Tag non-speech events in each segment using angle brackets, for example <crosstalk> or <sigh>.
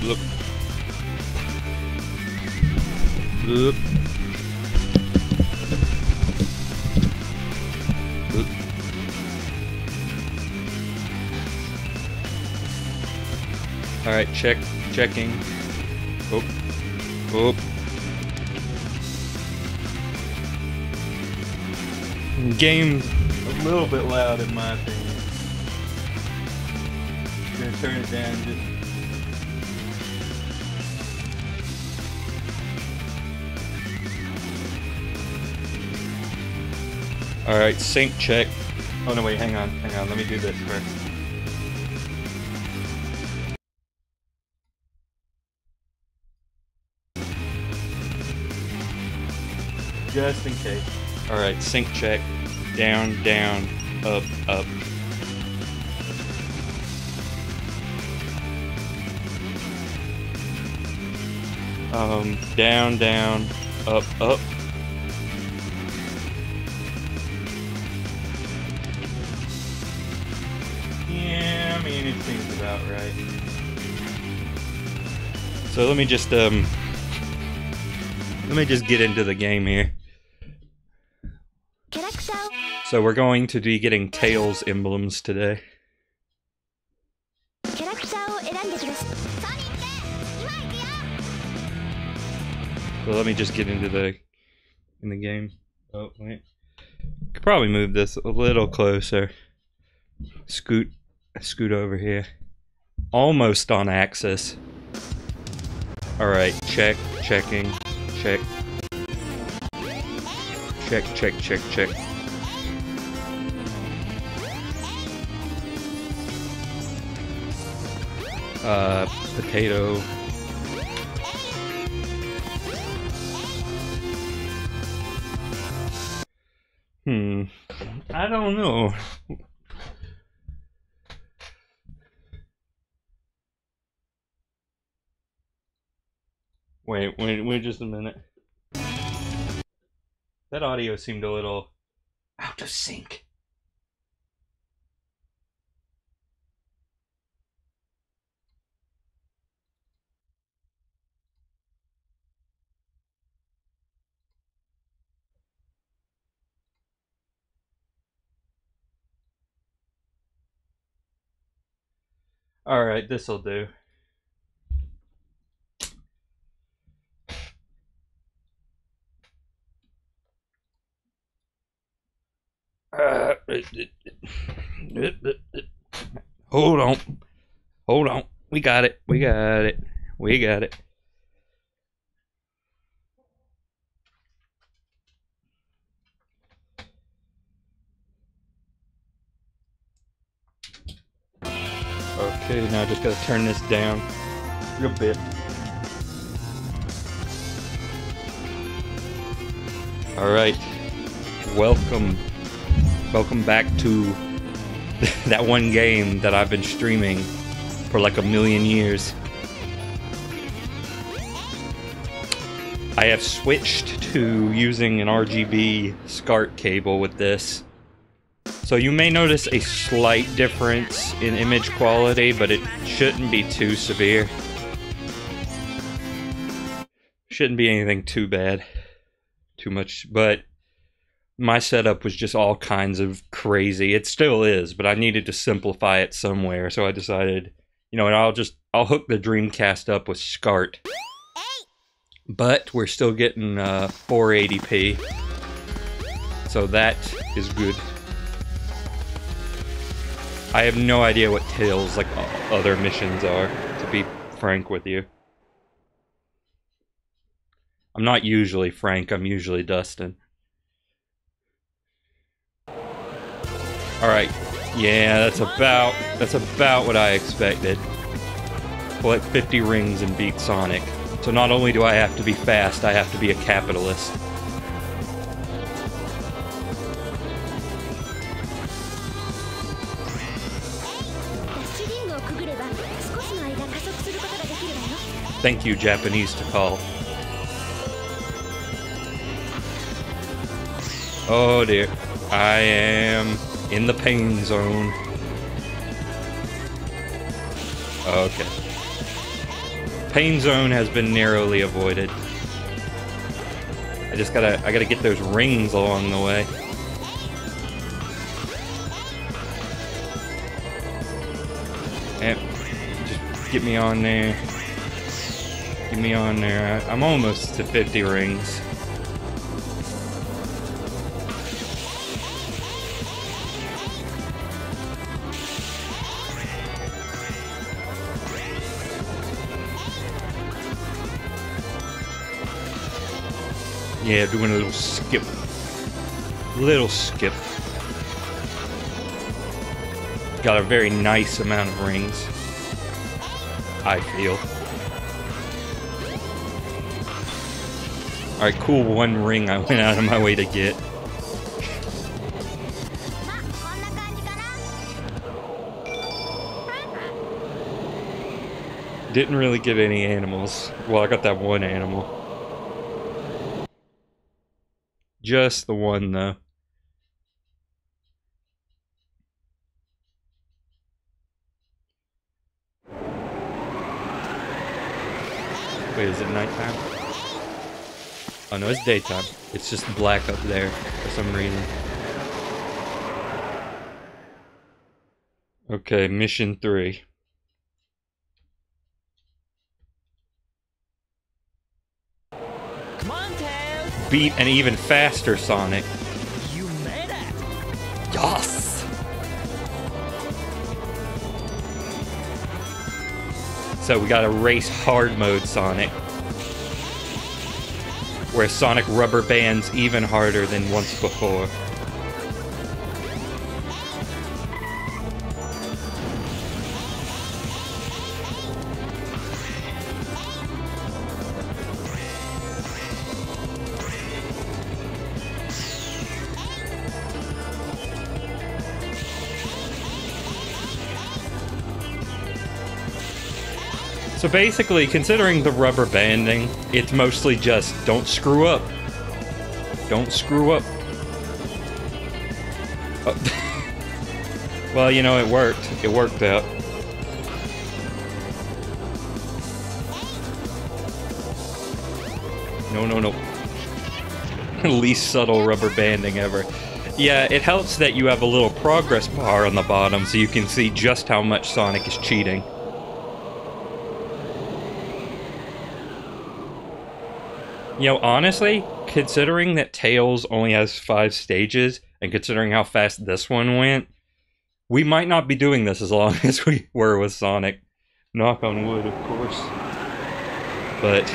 Look, look, look. All right, check, checking. Oh, oh. Game A little bit loud in my opinion. Gonna turn it down just All right, sync check. Oh no, wait, hang on, hang on. Let me do this first. just in case. All right, sync check. Down, down, up, up. Um, down, down, up, up. seems about right. So let me just um let me just get into the game here. So we're going to be getting Tails emblems today. So let me just get into the in the game. Oh wait. Could probably move this a little closer. Scoot scoot over here. Almost on axis. All right, check, checking, check, check, check, check, check. Uh, potato. Hmm. I don't know. Wait, wait, wait just a minute. That audio seemed a little out of sync. Alright, this'll do. Uh, hold on. Hold on. We got it. We got it. We got it. Okay, now I just gotta turn this down a bit. Alright. Welcome. Welcome back to <laughs> that one game that I've been streaming for like a million years. I have switched to using an RGB SCART cable with this. So you may notice a slight difference in image quality, but it shouldn't be too severe. Shouldn't be anything too bad. Too much, but my setup was just all kinds of crazy. It still is, but I needed to simplify it somewhere, so I decided, you know, and I'll just I'll hook the Dreamcast up with SCART. But we're still getting uh, 480p, so that is good. I have no idea what Tails like other missions are, to be frank with you. I'm not usually Frank, I'm usually Dustin. Alright. Yeah, that's about that's about what I expected. Collect 50 rings and beat Sonic. So not only do I have to be fast, I have to be a capitalist. Thank you, Japanese to call. Oh dear. I am in the pain zone. Okay. Pain zone has been narrowly avoided. I just gotta I gotta get those rings along the way. Yep. Just get me on there. Get me on there. I'm almost to 50 rings. Yeah, doing a little skip. Little skip. Got a very nice amount of rings. I feel. Alright, cool one ring I went out of my way to get. Didn't really get any animals. Well, I got that one animal. Just the one, though. Wait, is it nighttime? Oh no, it's daytime. It's just black up there for some reason. Okay, mission three. Come on, Tails! Beat an even faster Sonic. You made it! Yes! So we got a race hard mode Sonic. Where Sonic rubber bands even harder than once before. Basically, considering the rubber banding, it's mostly just don't screw up. Don't screw up. Oh. <laughs> well, you know, it worked. It worked out. No, no, no. <laughs> Least subtle rubber banding ever. Yeah, it helps that you have a little progress bar on the bottom so you can see just how much Sonic is cheating. You know, honestly, considering that Tails only has five stages, And considering how fast this one went, we might not be doing this as long <laughs> as we were with Sonic. Knock on wood, of course. But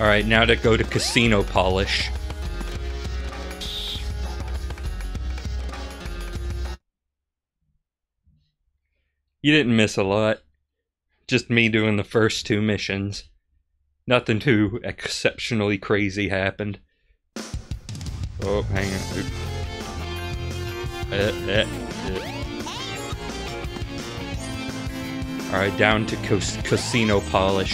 All right, now to go to Casinopolis. You didn't miss a lot. Just me doing the first two missions. Nothing too exceptionally crazy happened. Oh, hang on. Uh, uh, uh. Alright, down to cas- Casinopolis.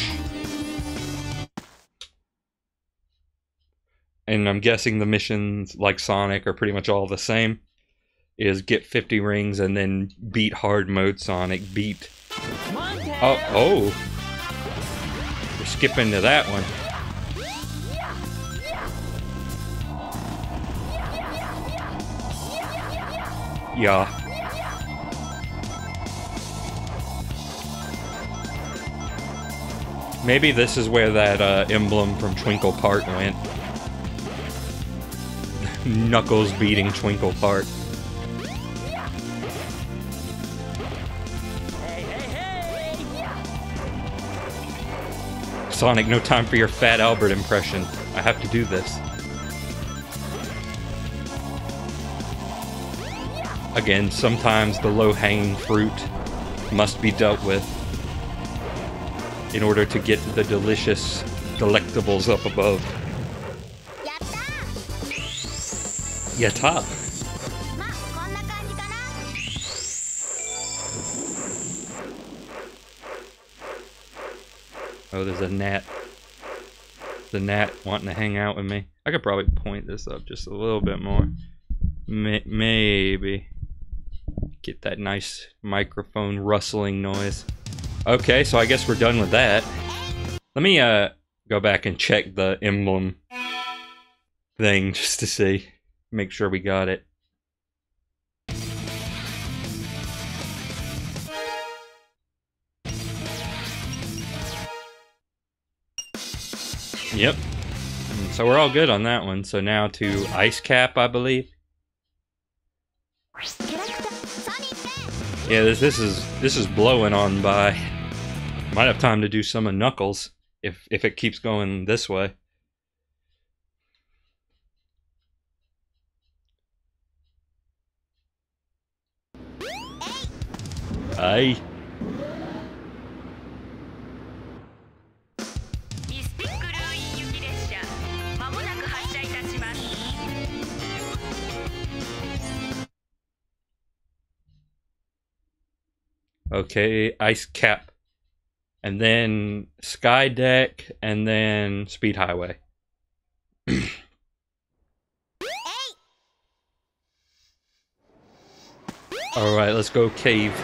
And I'm guessing the missions, like Sonic, are pretty much all the same. Is get 50 rings and then beat hard mode Sonic. Beat. Oh, oh. We're skipping to that one. Yeah. Maybe this is where that uh, emblem from Twinkle Park went. <laughs> Knuckles beating Twinkle Park. Sonic, no time for your Fat Albert impression. I have to do this. Again, sometimes the low-hanging fruit must be dealt with in order to get the delicious delectables up above. Yatta! Yatta! Oh, there's a gnat. The gnat wanting to hang out with me. I could probably point this up just a little bit more. May- maybe. Get that nice microphone rustling noise. Okay, so I guess we're done with that. Let me uh go back and check the emblem thing just to see. Make sure we got it. Yep. And so we're all good on that one. So now to Ice Cap, I believe. Yeah, this, this is this is blowing on by. Might have time to do some of Knuckles if if it keeps going this way. Aye. Okay, Ice Cap. And then Sky Deck and then Speed Highway. Alright, let's go cave.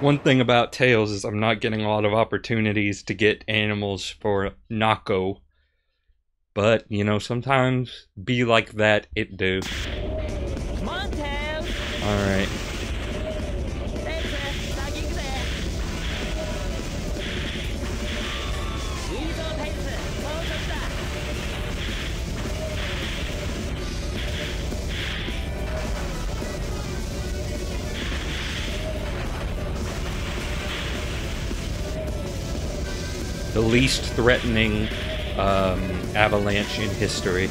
One thing about Tails is I'm not getting a lot of opportunities to get animals for Nako. But, you know, sometimes be like that, it do. Come on, Tails. Alright. The least threatening um, avalanche in history.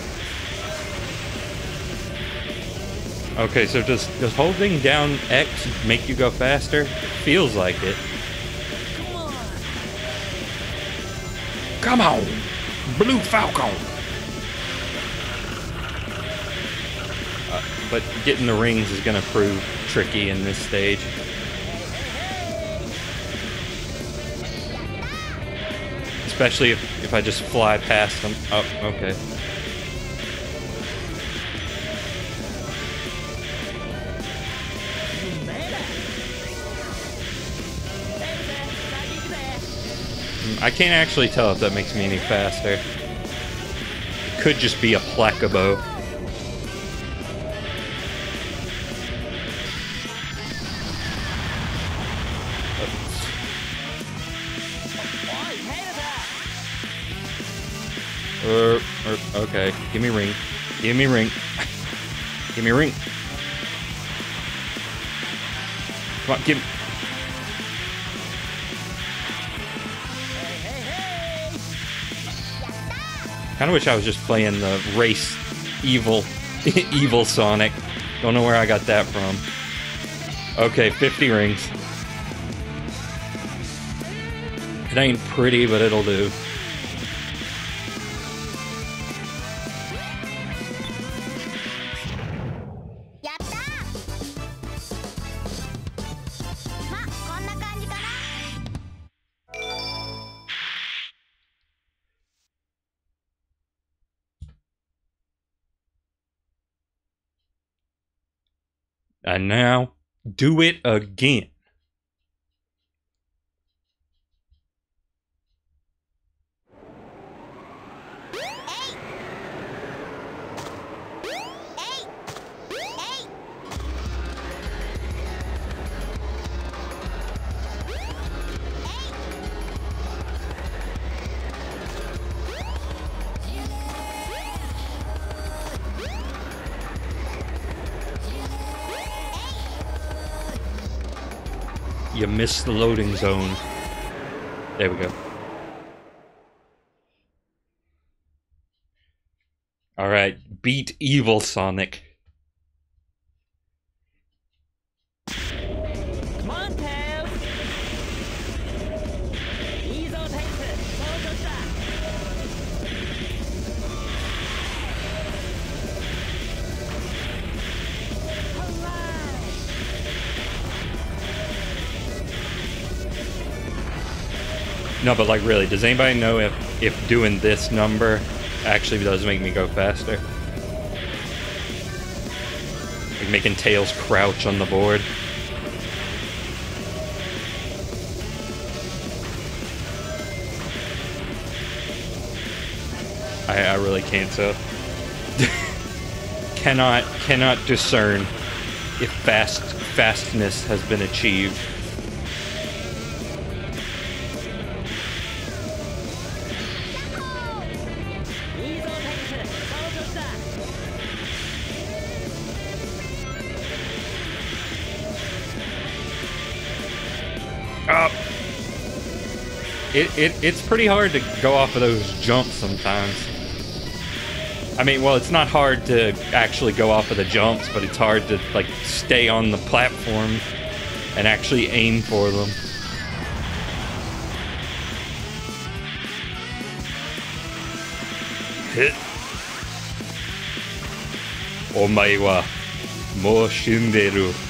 Okay, so does, does holding down X make you go faster? Feels like it. Come on. Come on! Blue Falcon! Uh, but getting the rings is going to prove tricky in this stage. especially if, if I just fly past them. Oh, okay. Hmm, I can't actually tell if that makes me any faster. It could just be a placebo. Okay, give me a ring. Give me a ring. give me a ring. Come on, give me. Kind of wish I was just playing the race evil, <laughs> evil Sonic. Don't know where I got that from. Okay, 50 rings. It ain't pretty, but it'll do. Now, do it again. You missed the loading zone. There we go. Alright, beat Evil Sonic. No, but like really, does anybody know if if doing this number actually does make me go faster? Like making Tails crouch on the board. I, I really can't tell. <laughs> cannot cannot discern if fast fastness has been achieved. it, it, it's pretty hard to go off of those jumps sometimes. I mean, well, it's not hard to actually go off of the jumps, but it's hard to, like, stay on the platform and actually aim for them. Hit. Omae wa mou.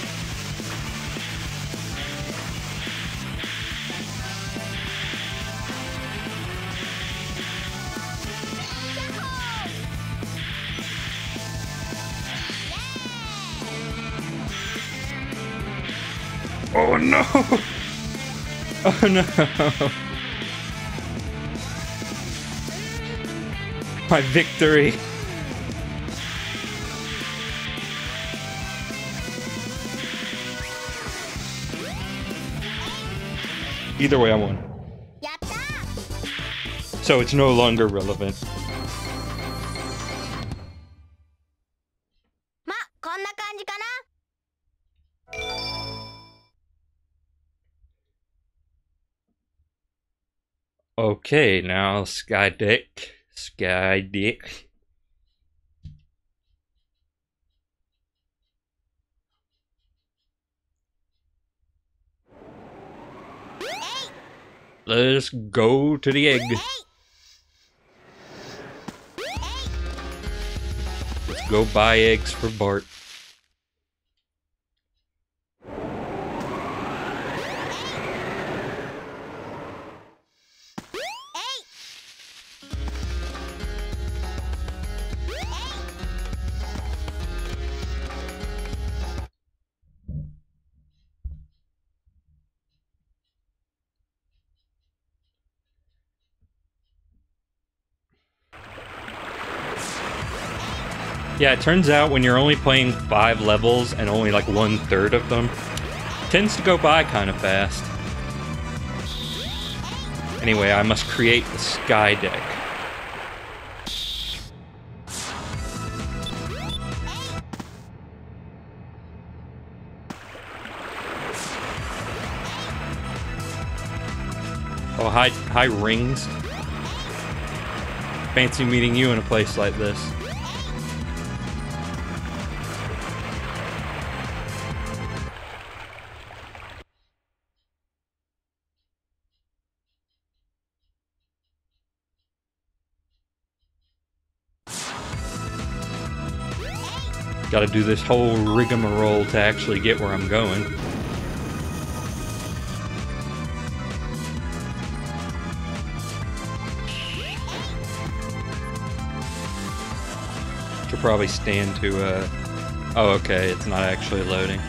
no. <laughs> My victory. Either way, I won. So it's no longer relevant. Okay, now Sky Deck. Sky Deck. Let's go to the egg. Let's go buy eggs for Bart. Yeah, it turns out when you're only playing five levels and only like one third of them, tends to go by kind of fast. Anyway, I must create the sky deck. Oh, hi, hi, rings. Fancy meeting you in a place like this. Gotta do this whole rigmarole to actually get where I'm going. Should probably stand to, uh... Oh, okay, it's not actually loading.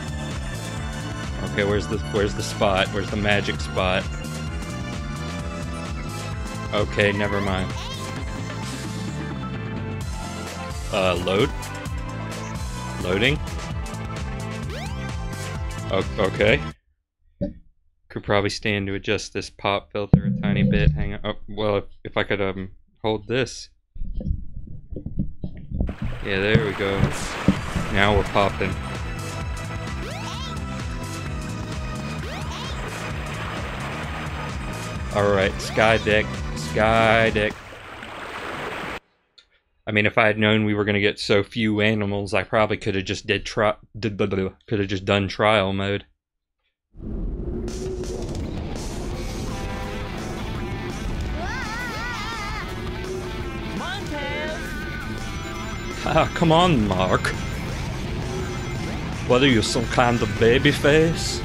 Okay, where's the where's the spot? Where's the magic spot? Okay, never mind. Uh, load? Loading? O okay. Could probably stand to adjust this pop filter a tiny bit. Hang on. Oh, well, if, if I could um hold this. Yeah, there we go. Now we're popping. Alright, sky deck, sky deck. I mean, if I had known we were gonna get so few animals, I probably could have just did tri- did could have just done trial mode. Ah, come on, Mark. Are you, some kind of baby face?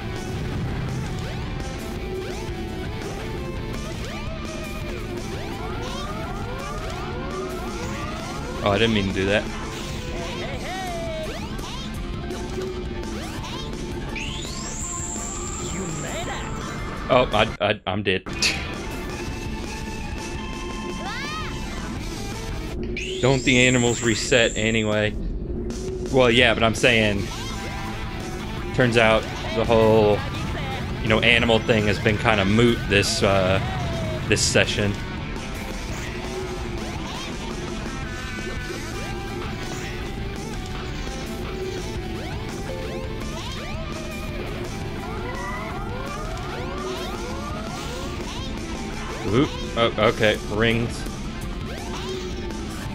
Oh, I didn't mean to do that. Oh, I, I, I'm dead. Don't the animals reset anyway? Well, yeah, but I'm saying... Turns out the whole, you know, animal thing has been kind of moot this, uh, this session. Ooh, oh, okay, rings.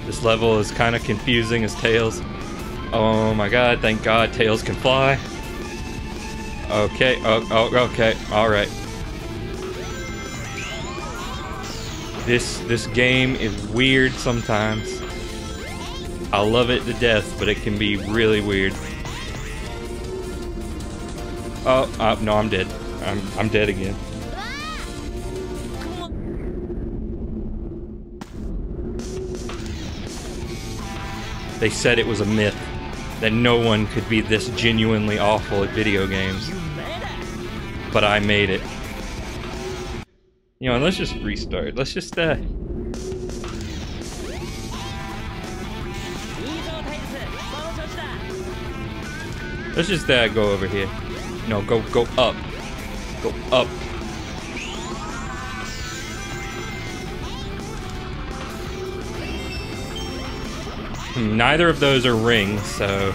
This level is kind of confusing as Tails. Oh my god, thank god Tails can fly. Okay, oh, oh okay, alright. This this game is weird sometimes. I love it to death, but it can be really weird. Oh, uh, no, I'm dead. I'm I'm dead again. They said it was a myth, that no one could be this genuinely awful at video games. But I made it. You know, let's just restart. Let's just, uh... Let's just, uh, go over here. No, go, go up. Go up. Neither of those are rings, so...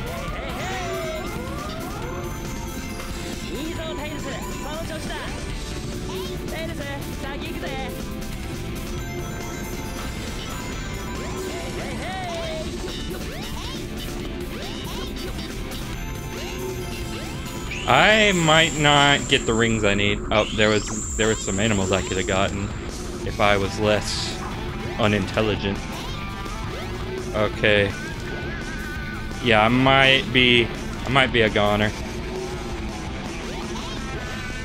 I might not get the rings I need. Oh, there was there was some animals I could have gotten if I was less unintelligent. Okay. Yeah, I might be I might be a goner.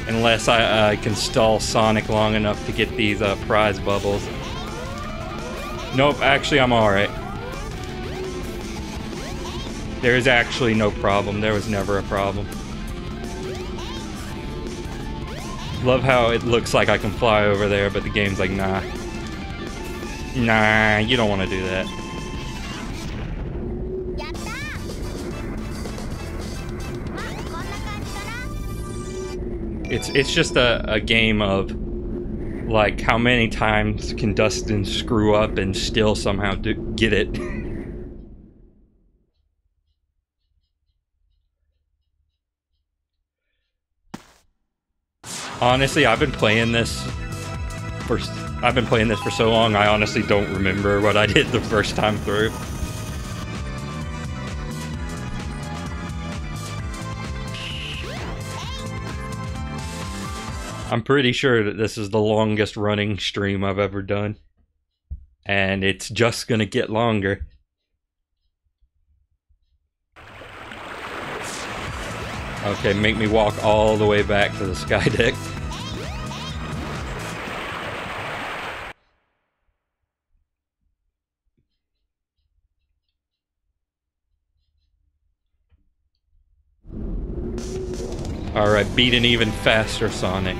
Unless I uh, can stall Sonic long enough to get these uh, prize bubbles. Nope, actually I'm alright. There is actually no problem. There was never a problem. Love how it looks like I can fly over there, but the game's like, nah. Nah, you don't want to do that. It's it's just a, a game of like how many times can Dustin screw up and still somehow do, get it. <laughs> honestly, I've been playing this for I've been playing this for so long. I honestly don't remember what I did the first time through. I'm pretty sure that this is the longest running stream I've ever done. And it's just gonna get longer. Okay, make me walk all the way back to the sky <laughs> deck. Alright, beat an even faster Sonic.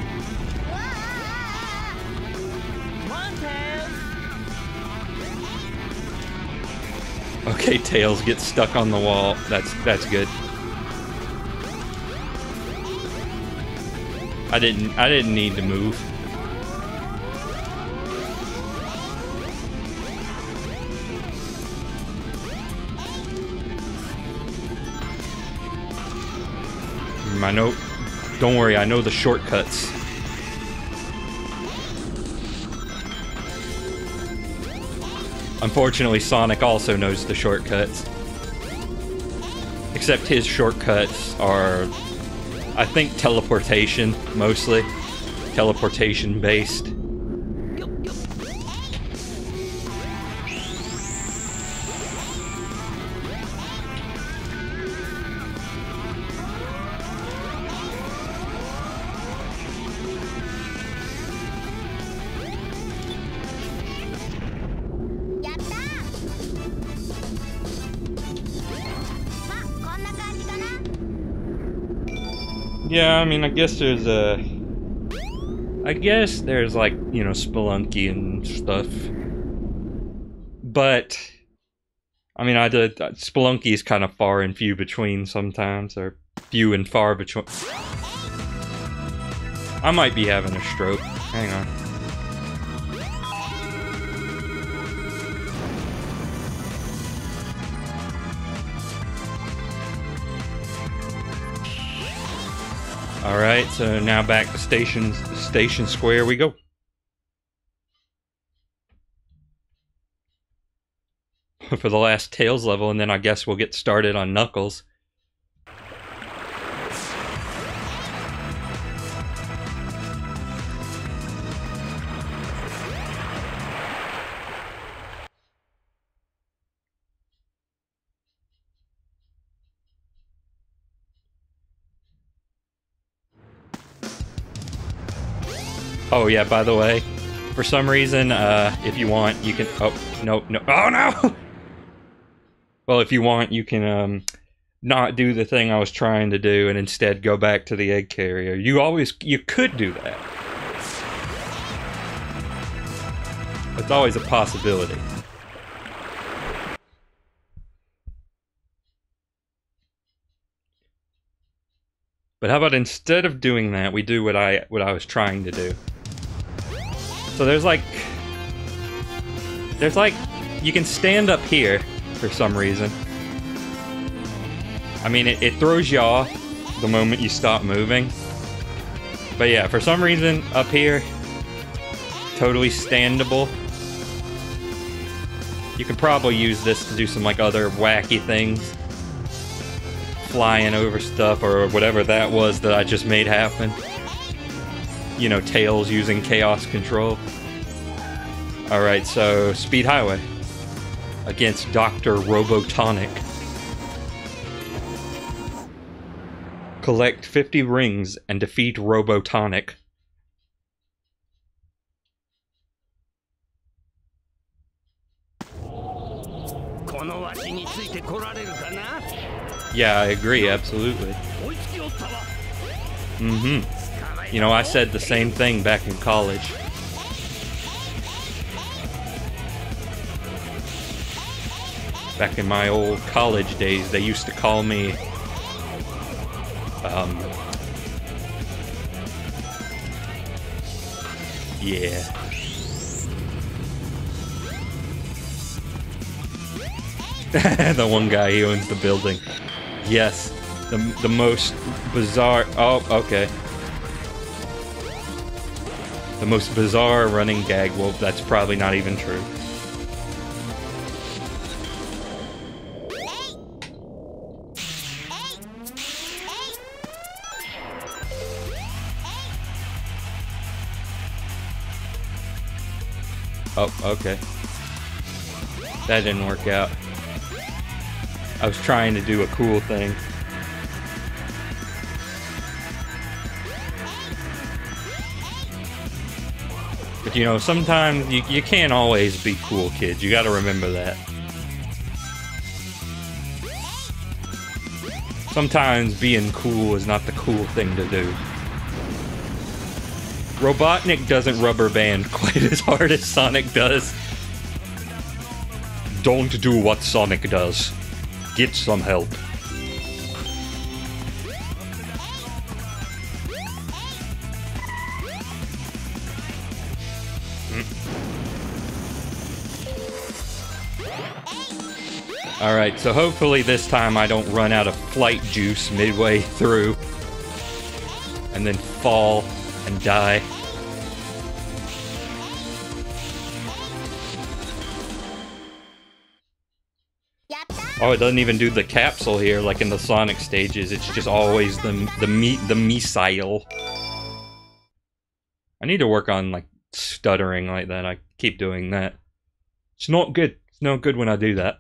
Okay, Tails gets stuck on the wall. That's that's good. I didn't I didn't need to move. I know don't worry, I know the shortcuts. Unfortunately, Sonic also knows the shortcuts. Except his shortcuts are, I think, teleportation, mostly. Teleportation Yeah, I mean, I guess there's a. I guess there's like, you know, Spelunky and stuff. But. I mean, I did. Uh, Spelunky is kind of far and few between sometimes, or few and far between. I might be having a stroke. Hang on. All right, so now back to station station square we go. <laughs> For the last Tails level, and then I guess we'll get started on Knuckles. Oh yeah, by the way, for some reason, uh, if you want, you can. Oh no, no! Oh no! <laughs> well, if you want, you can um, not do the thing I was trying to do, and instead go back to the egg carrier. You always, you could do that. It's always a possibility. But how about instead of doing that, we do what I what I was trying to do. So there's like there's like you can stand up here for some reason. I mean it, it throws you off the moment you stop moving. But yeah, for some reason up here totally standable. You could probably use this to do some like other wacky things. Flying over stuff or whatever that was that I just made happen you know, Tails using Chaos Control. Alright, so Speed Highway against Dr. Robotnik. Collect 50 rings and defeat Robotnik. Yeah, I agree, absolutely. Mm-hmm. You know, I said the same thing back in college. Back in my old college days, they used to call me um, Yeah. <laughs> the one guy who owns the building. Yes. The, the most bizarre. Oh, okay. The most bizarre running gag. Well, that's probably not even true. Oh, okay. That didn't work out. I was trying to do a cool thing. You know, sometimes you, you can't always be cool, kids. You gotta remember that. Sometimes being cool is not the cool thing to do. Robotnik doesn't rubber band <laughs> quite as hard as Sonic does. Don't do what Sonic does. Get some help. Alright, so hopefully this time I don't run out of flight juice midway through and then fall and die. Oh, it doesn't even do the capsule here like in the Sonic stages. It's just always the the me the missile. I need to work on like stuttering like that. I keep doing that. It's not good. It's not good when I do that.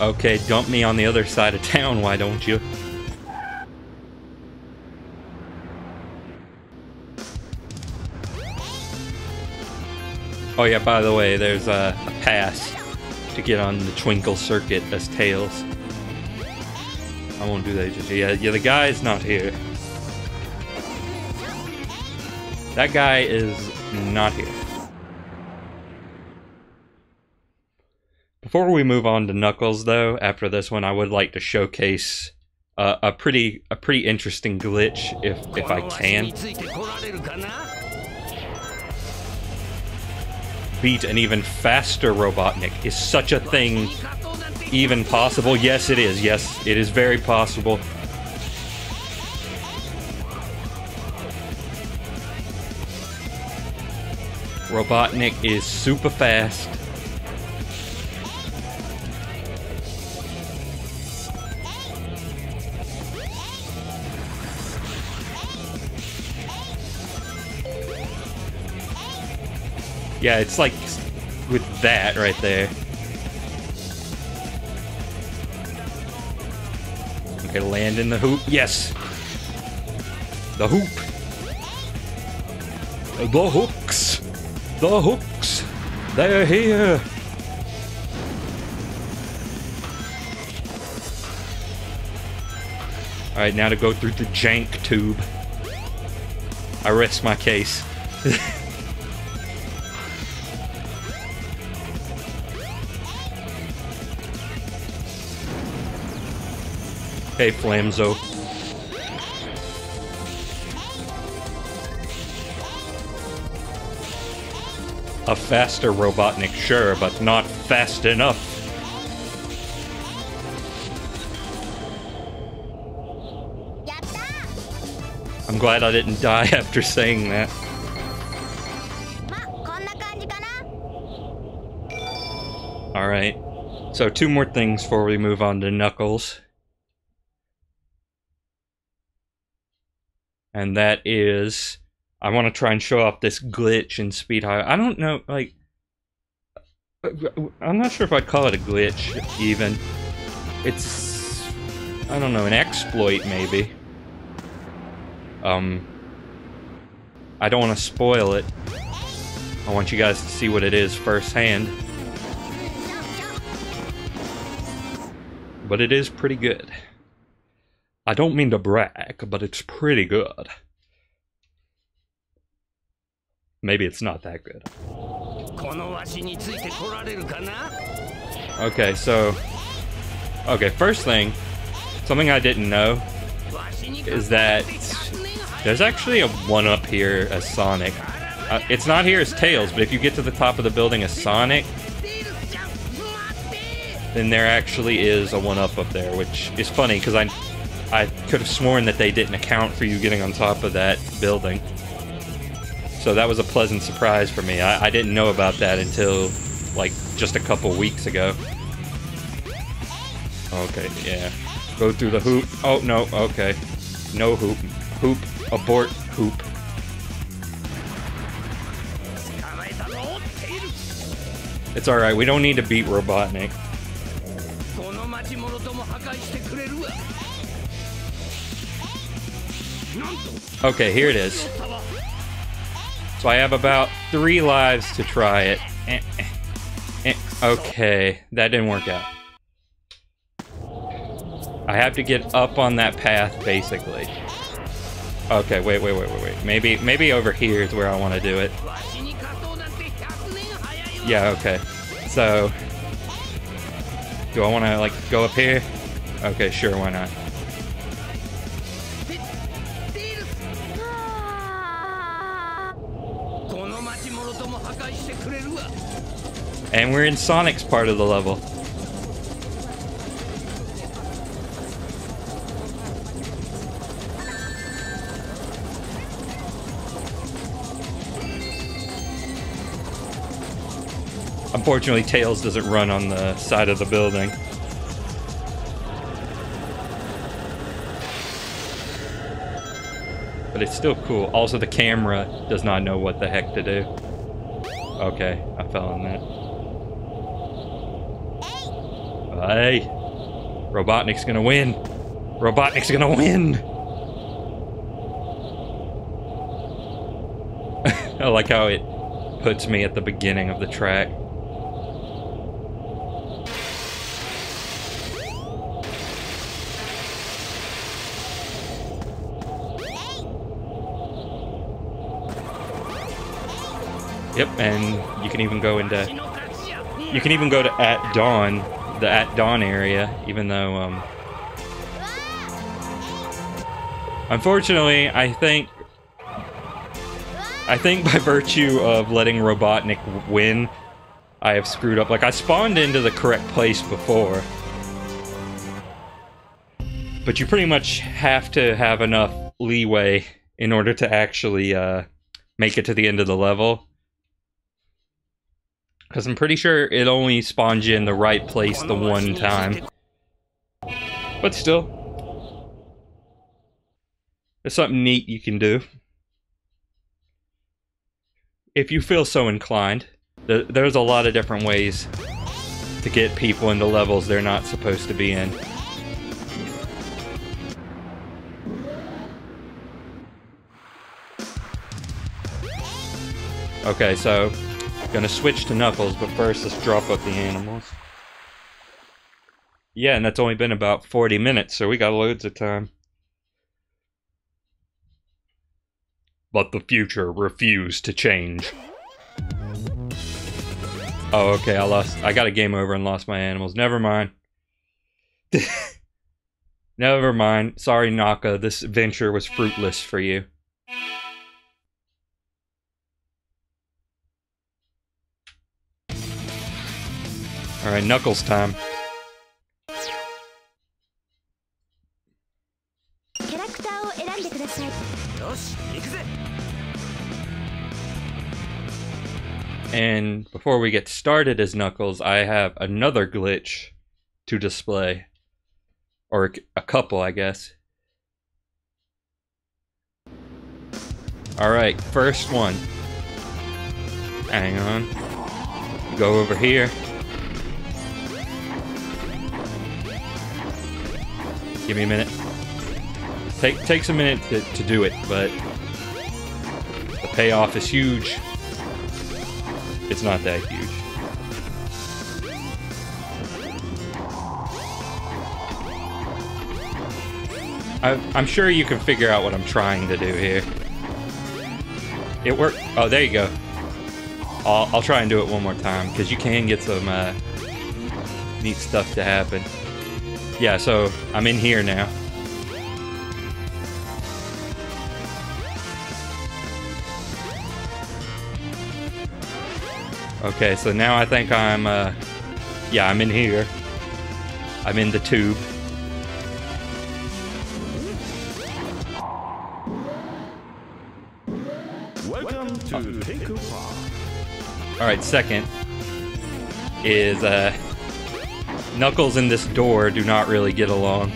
Okay, dump me on the other side of town, why don't you? Oh yeah, by the way, there's a, a pass to get on the Twinkle Circuit as Tails. I won't do that just yet. Yeah, the guy's not here. That guy is not here. Before we move on to Knuckles, though, after this one, I would like to showcase uh, a pretty a pretty interesting glitch, if if I can. Beat an even faster Robotnik. Is such a thing even possible? Yes, it is. Yes, it is very possible. Robotnik is super fast. Yeah, it's like with that right there. Okay, land in the hoop. Yes. The hoop. The hooks. The hooks. They're here. Alright, now to go through the jank tube. I rest my case. <laughs> okay, Flamzo. A faster Robotnik, sure, but not fast enough. I'm glad I didn't die <laughs> after saying that. Alright. So two more things before we move on to Knuckles. And that is, I want to try and show off this glitch in Speed High. I don't know, like, I'm not sure if I'd call it a glitch, even. It's, I don't know, an exploit, maybe. Um, I don't want to spoil it. I want you guys to see what it is firsthand. But it is pretty good. I don't mean to brag, but it's pretty good. Maybe it's not that good. Okay, so... Okay, first thing, something I didn't know is that there's actually a one-up here as Sonic. Uh, it's not here as Tails, but if you get to the top of the building as Sonic, then there actually is a one-up up there, which is funny because I I could have sworn that they didn't account for you getting on top of that building. So that was a pleasant surprise for me. I, I didn't know about that until like just a couple weeks ago. Okay, yeah. Go through the hoop. Oh no, okay. No hoop. Hoop. Abort hoop. It's alright, we don't need to beat Robotnik. Okay, here it is. So I have about three lives to try it. Eh, eh, eh. Okay, that didn't work out. I have to get up on that path, basically. Okay, wait, wait, wait, wait, wait. Maybe, maybe over here is where I want to do it. Yeah, okay. So, do I want to, like, go up here? Okay, sure, why not? And we're in Sonic's part of the level. Unfortunately, Tails doesn't run on the side of the building. But it's still cool. Also, the camera does not know what the heck to do. Okay, I fell on that. Hey, Robotnik's gonna win. Robotnik's gonna win. <laughs> I like how it puts me at the beginning of the track. Yep, and you can even go into... You can even go to At Dawn the at dawn area, even though um Unfortunately, I think I think by <laughs> virtue of letting Robotnik win, I have screwed up. Like I spawned into the correct place before. But you pretty much have to have enough leeway in order to actually uh, make it to the end of the level. Because I'm pretty sure it only spawns you in the right place the one time. But still, there's something neat you can do. If you feel so inclined. There's a lot of different ways to get people into levels they're not supposed to be in. Okay, so gonna switch to Knuckles, but first let's drop up the animals. Yeah, and that's only been about 40 minutes, so we got loads of time. But the future refused to change. Oh, okay, I lost. I got a game over and lost my animals. Never mind. <laughs> Never mind. Sorry, Naka. This venture was fruitless for you. Alright, Knuckles time. And before we get started as Knuckles, I have another glitch to display. Or a couple, I guess. Alright, first one. Hang on. Go over here. Give me a minute. Take takes a minute to, to do it, but the payoff is huge. It's not that huge. I, I'm sure you can figure out what I'm trying to do here. It worked. Oh, there you go. I'll, I'll try and do it one more time because you can get some uh, neat stuff to happen. Yeah, so I'm in here now. Okay, so now I think I'm, uh, yeah, I'm in here. I'm in the tube. Welcome to Park. Alright, second is, uh, Knuckles and this door do not really get along.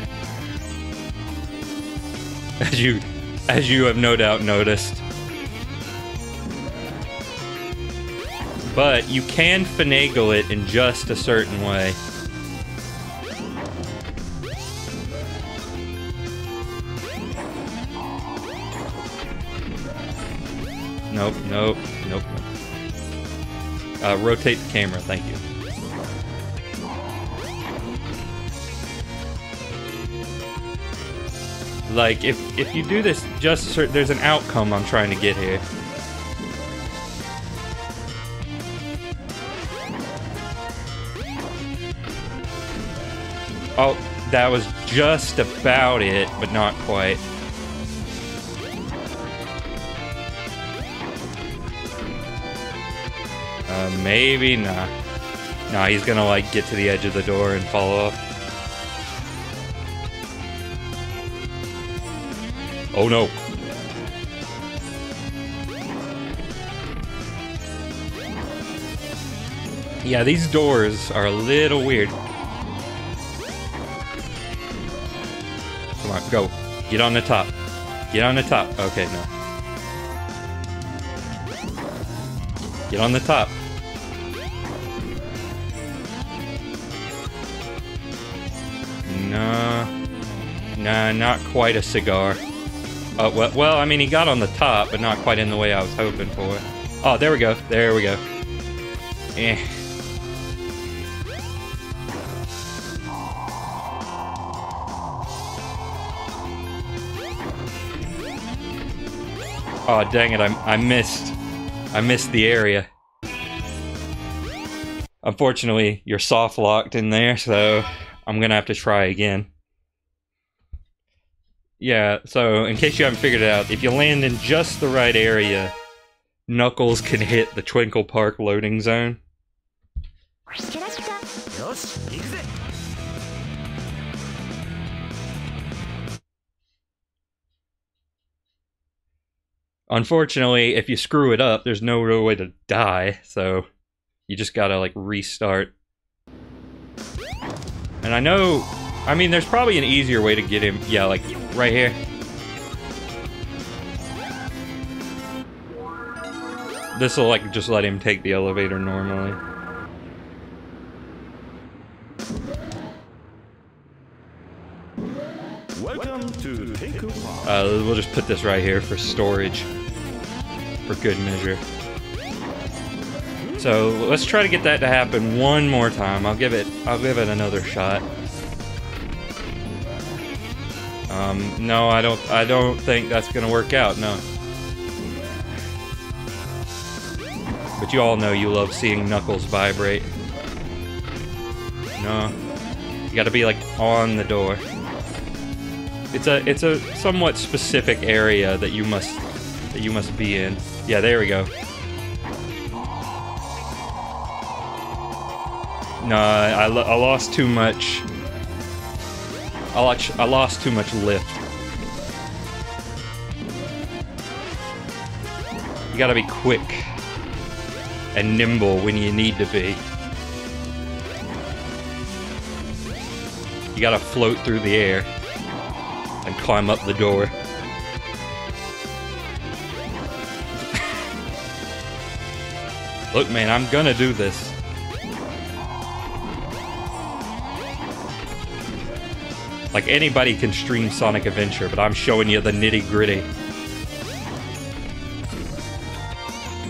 As you, as you have no doubt noticed. But you can finagle it in just a certain way. Nope, nope, nope. Uh, rotate the camera, thank you. Like, if, if you do this just there's an outcome I'm trying to get here. Oh, that was just about it, but not quite. Uh, maybe nah. Nah, he's gonna like get to the edge of the door and follow off. Oh no. Yeah, these doors are a little weird. Come on, go. Get on the top. Get on the top. Okay, no. Get on the top. Nah. Nah, not quite a cigar. Oh, well, well, I mean, he got on the top, but not quite in the way I was hoping for. Oh, there we go. There we go. Eh. Oh, dang it, I, I missed. I missed the area. Unfortunately, you're soft locked in there, so I'm gonna have to try again. Yeah, so in case you haven't figured it out, if you land in just the right area, Knuckles can hit the Twinkle Park loading zone. Unfortunately, if you screw it up, there's no real way to die, so you just gotta, like, restart. And I know, I mean, there's probably an easier way to get him, yeah, like, right here. This will like just let him take the elevator normally. Welcome to Park. Uh, we'll just put this right here for storage, for good measure. So let's try to get that to happen one more time. I'll give it. I'll give it another shot. Um, no, I don't. I don't think that's gonna work out. No. But you all know you love seeing Knuckles vibrate. No, you got to be like on the door. It's a it's a somewhat specific area that you must that you must be in. Yeah, there we go. No, I, I lost too much. I lost, I lost too much lift. You gotta be quick and nimble when you need to be. You gotta float through the air and climb up the door. <laughs> Look, man, I'm gonna do this. Like anybody can stream Sonic Adventure, but I'm showing you the nitty gritty.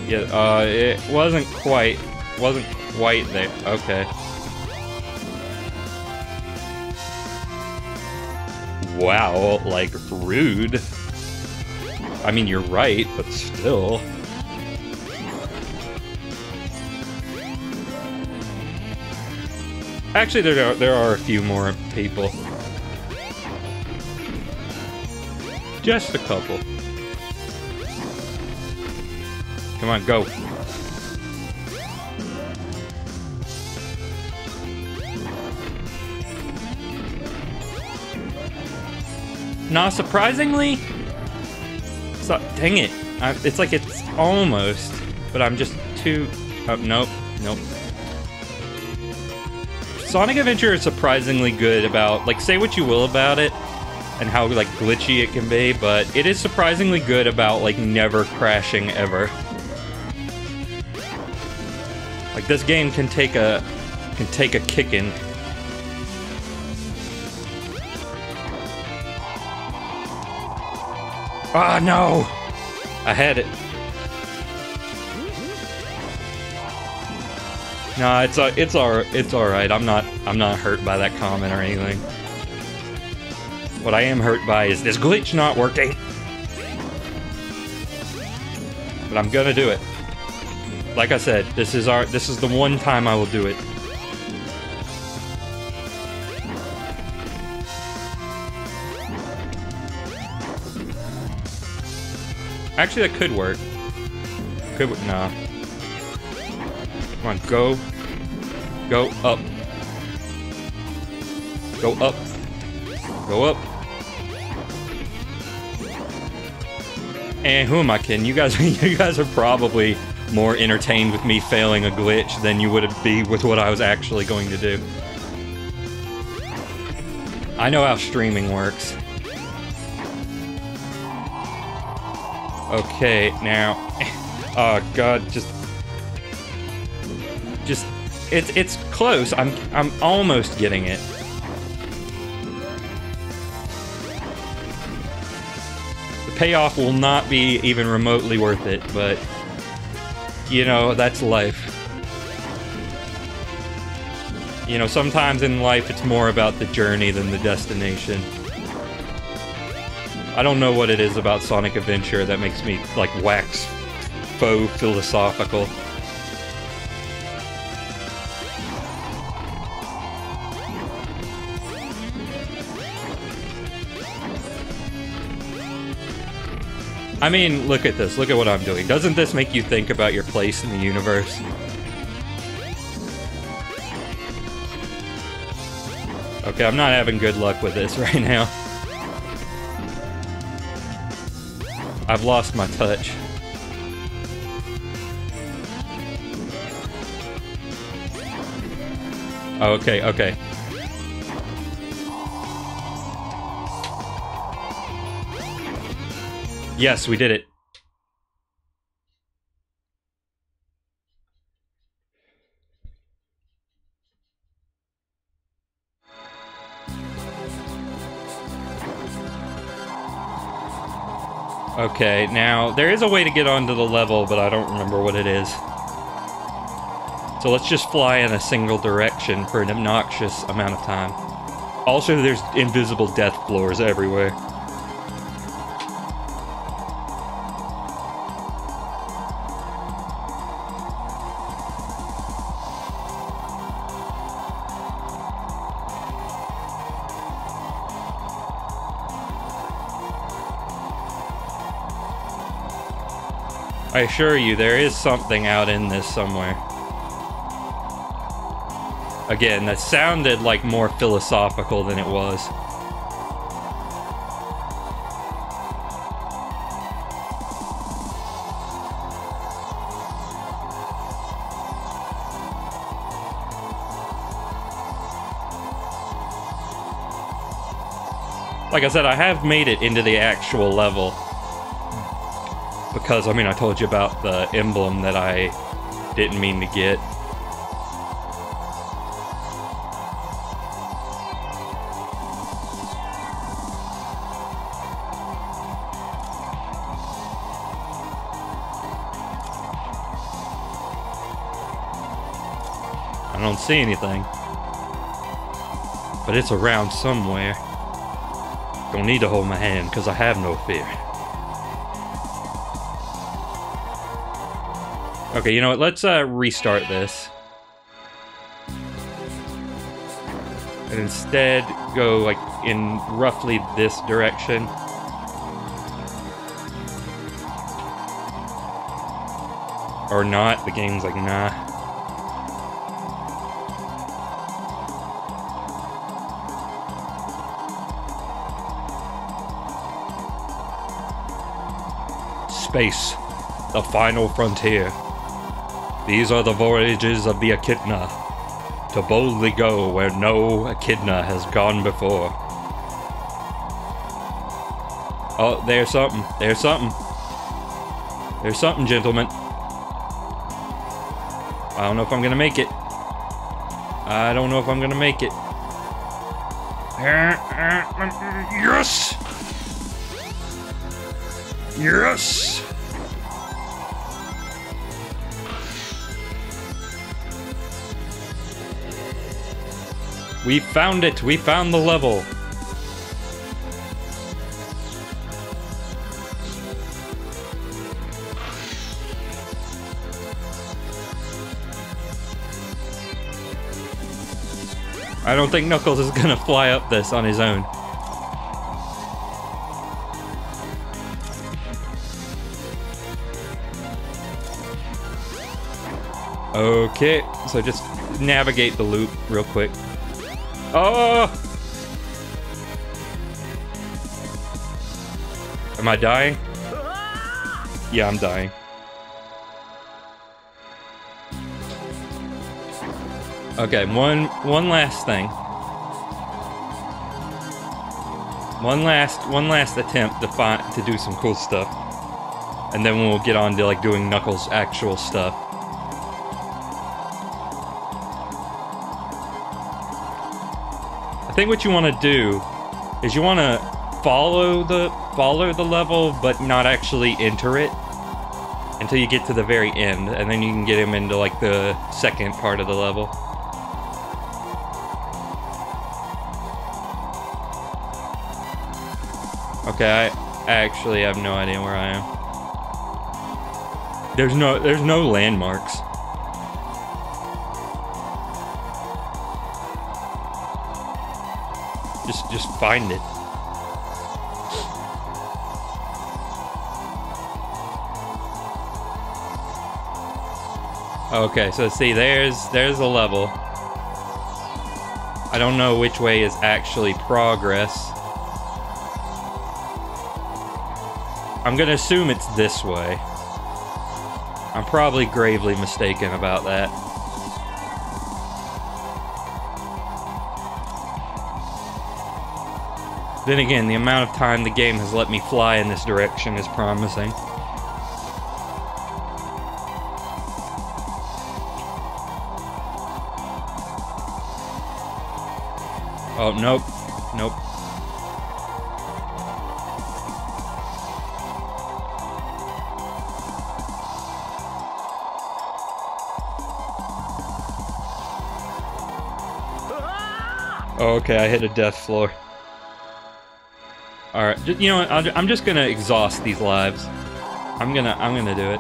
Yeah, uh, it wasn't quite, wasn't quite there. Okay. Wow, like rude. I mean, you're right, but still. Actually, there are, there are a few more people. Just a couple. Come on, go. Not surprisingly, so, dang it. I, it's like it's almost, but I'm just too. Oh, nope, nope. Sonic Adventure is surprisingly good about, like, say what you will about it and how, like, glitchy it can be, but it is surprisingly good about, like, never crashing ever. Like, this game can take a, can take a kicking. Ah, no! I had it. No, it's uh, it's all it's all right. I'm not I'm not hurt by that comment or anything. What I am hurt by is this glitch not working. But I'm gonna do it. Like I said, this is our this is the one time I will do it. Actually, that could work. Could no. Come on, go. Go up. Go up. Go up. And who am I kidding? You guys, <laughs> you guys are probably more entertained with me failing a glitch than you would be with what I was actually going to do. I know how streaming works. Okay, now, <laughs> oh god, just, just, it's it's close. I'm I'm almost getting it. Payoff will not be even remotely worth it, but you know that's life. You know, sometimes in life it's more about the journey than the destination. I don't know what it is about Sonic Adventure that makes me like wax faux philosophical. I mean, look at this. Look at what I'm doing. Doesn't this make you think about your place in the universe? Okay, I'm not having good luck with this <laughs> right now. I've lost my touch. Oh, okay, okay. Yes, we did it. Okay, now there is a way to get onto the level, but I don't remember what it is. So let's just fly in a single direction for an obnoxious amount of time. Also, there's invisible death floors everywhere. I assure you, there is something out in this somewhere. Again, that sounded like more philosophical than it was. Like I said, I have made it into the actual level because I mean I told you about the emblem that I didn't mean to get. I don't see anything. But it's around somewhere. Don't need to hold my hand because I have no fear. Okay, you know what? Let's uh, restart this. and instead go like in roughly this direction. Or not, the game's like, nah. Space, the final frontier. These are the voyages of the Echidna, to boldly go where no Echidna has gone before. Oh, there's something. There's something. There's something, gentlemen. I don't know if I'm gonna make it. I don't know if I'm gonna make it. Yes! Yes! We found it! We found the level! I don't think Knuckles is gonna fly up this on his own. Okay, so just navigate the loop real quick. Oh! Am I dying? Yeah, I'm dying. Okay, one one last thing. One last one last attempt to find to do some cool stuff. And then we'll get on to like doing Knuckles actual stuff. Think what you want to do is you want to follow the follow the level but not actually enter it until you get to the very end and then you can get him into like the second part of the level. Okay, I actually have no idea where I am. There's no there's no landmarks. Find it. Okay, so see there's there's a level. I don't know which way is actually progress. I'm gonna assume it's this way. I'm probably gravely mistaken about that. Then again, the amount of time the game has let me fly in this direction is promising. Oh, nope. Nope. Oh, okay, I hit a death floor. All right, you know what? I'll, I'm just gonna exhaust these lives. I'm gonna, I'm gonna do it.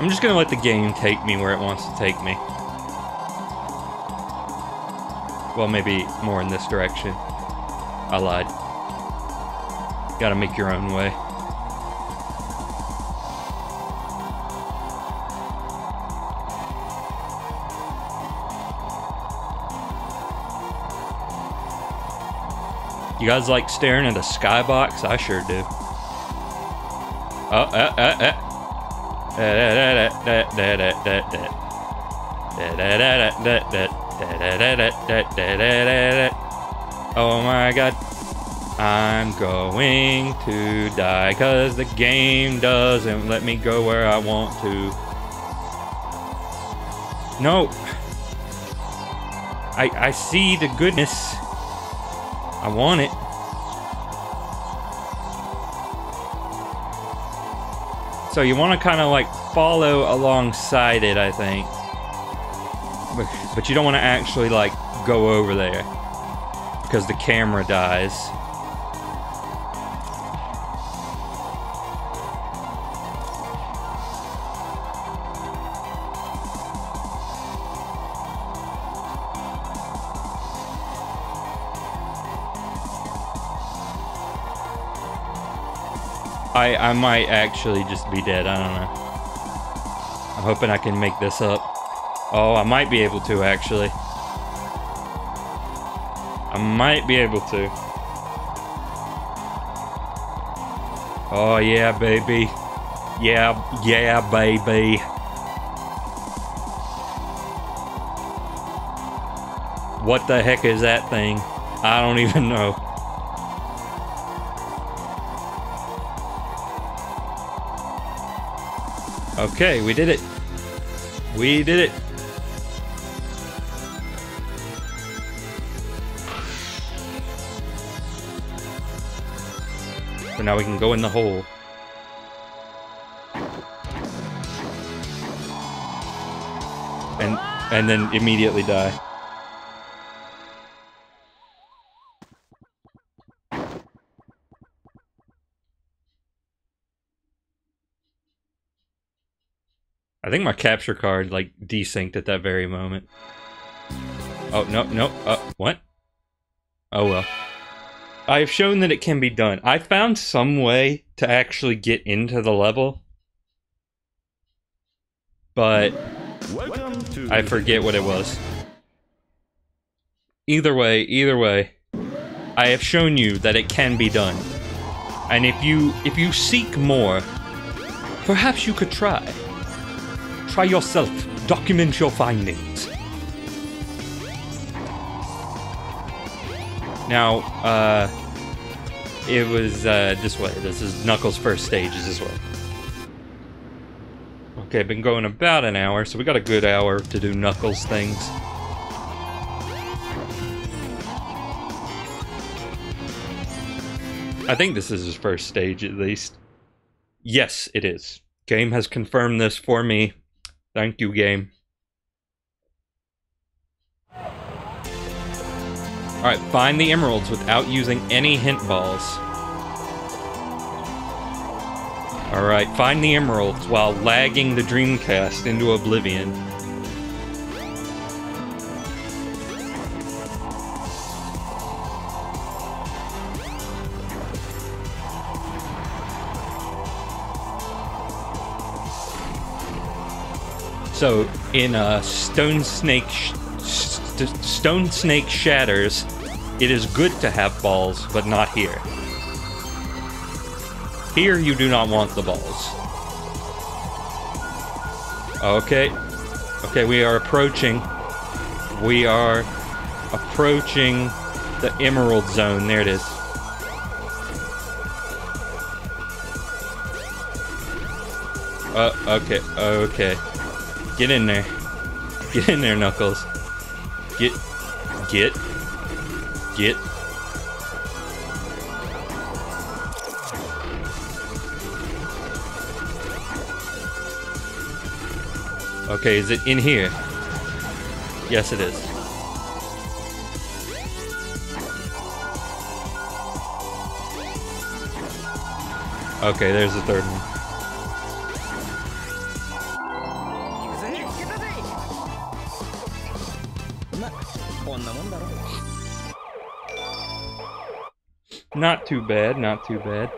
I'm just gonna let the game take me where it wants to take me. Well, maybe more in this direction. I lied. Gotta make your own way. Guys like staring at a skybox? I sure do. Oh, uh, uh, uh. Oh my god. I'm going to die because the game doesn't let me go where I want to. No. I, I see the goodness. I want it. So you want to kind of like follow alongside it, I think. But, but you don't want to actually like go over there because the camera dies. I might actually just be dead. I don't know. I'm hoping I can make this up. Oh, I might be able to actually. I might be able to. Oh yeah, baby. Yeah, yeah, baby. What the heck is that thing? I don't <laughs> even know. Okay, we did it. We did it. So now we can go in the hole. And and then immediately die. My capture card like desynced at that very moment. Oh no no uh what? Oh well. I have shown that it can be done. I found some way to actually get into the level. But I forget what it was. Either way, either way, I have shown you that it can be done. And if you if you seek more, perhaps you could try. Try yourself. Document your findings. Now, uh it was uh this way. This is Knuckles' first stage is this way. Okay, been going about an hour, so we got a good hour to do Knuckles things. I think this is his first stage at least. Yes, it is. Game has confirmed this for me. Thank you, game. Alright, find the emeralds without using any hint balls. Alright, find the emeralds while lagging the Dreamcast into oblivion. So, in uh, Stone Snake, st- Stone Snake Shatters, it is good to have balls, but not here. Here, you do not want the balls. Okay. Okay, we are approaching. We are approaching the Emerald Zone. There it is. Uh, okay, okay. Get in there. Get in there, Knuckles. Get, get, get. Okay, is it in here? Yes, it is. Okay, there's the third one. Not too bad, not too bad.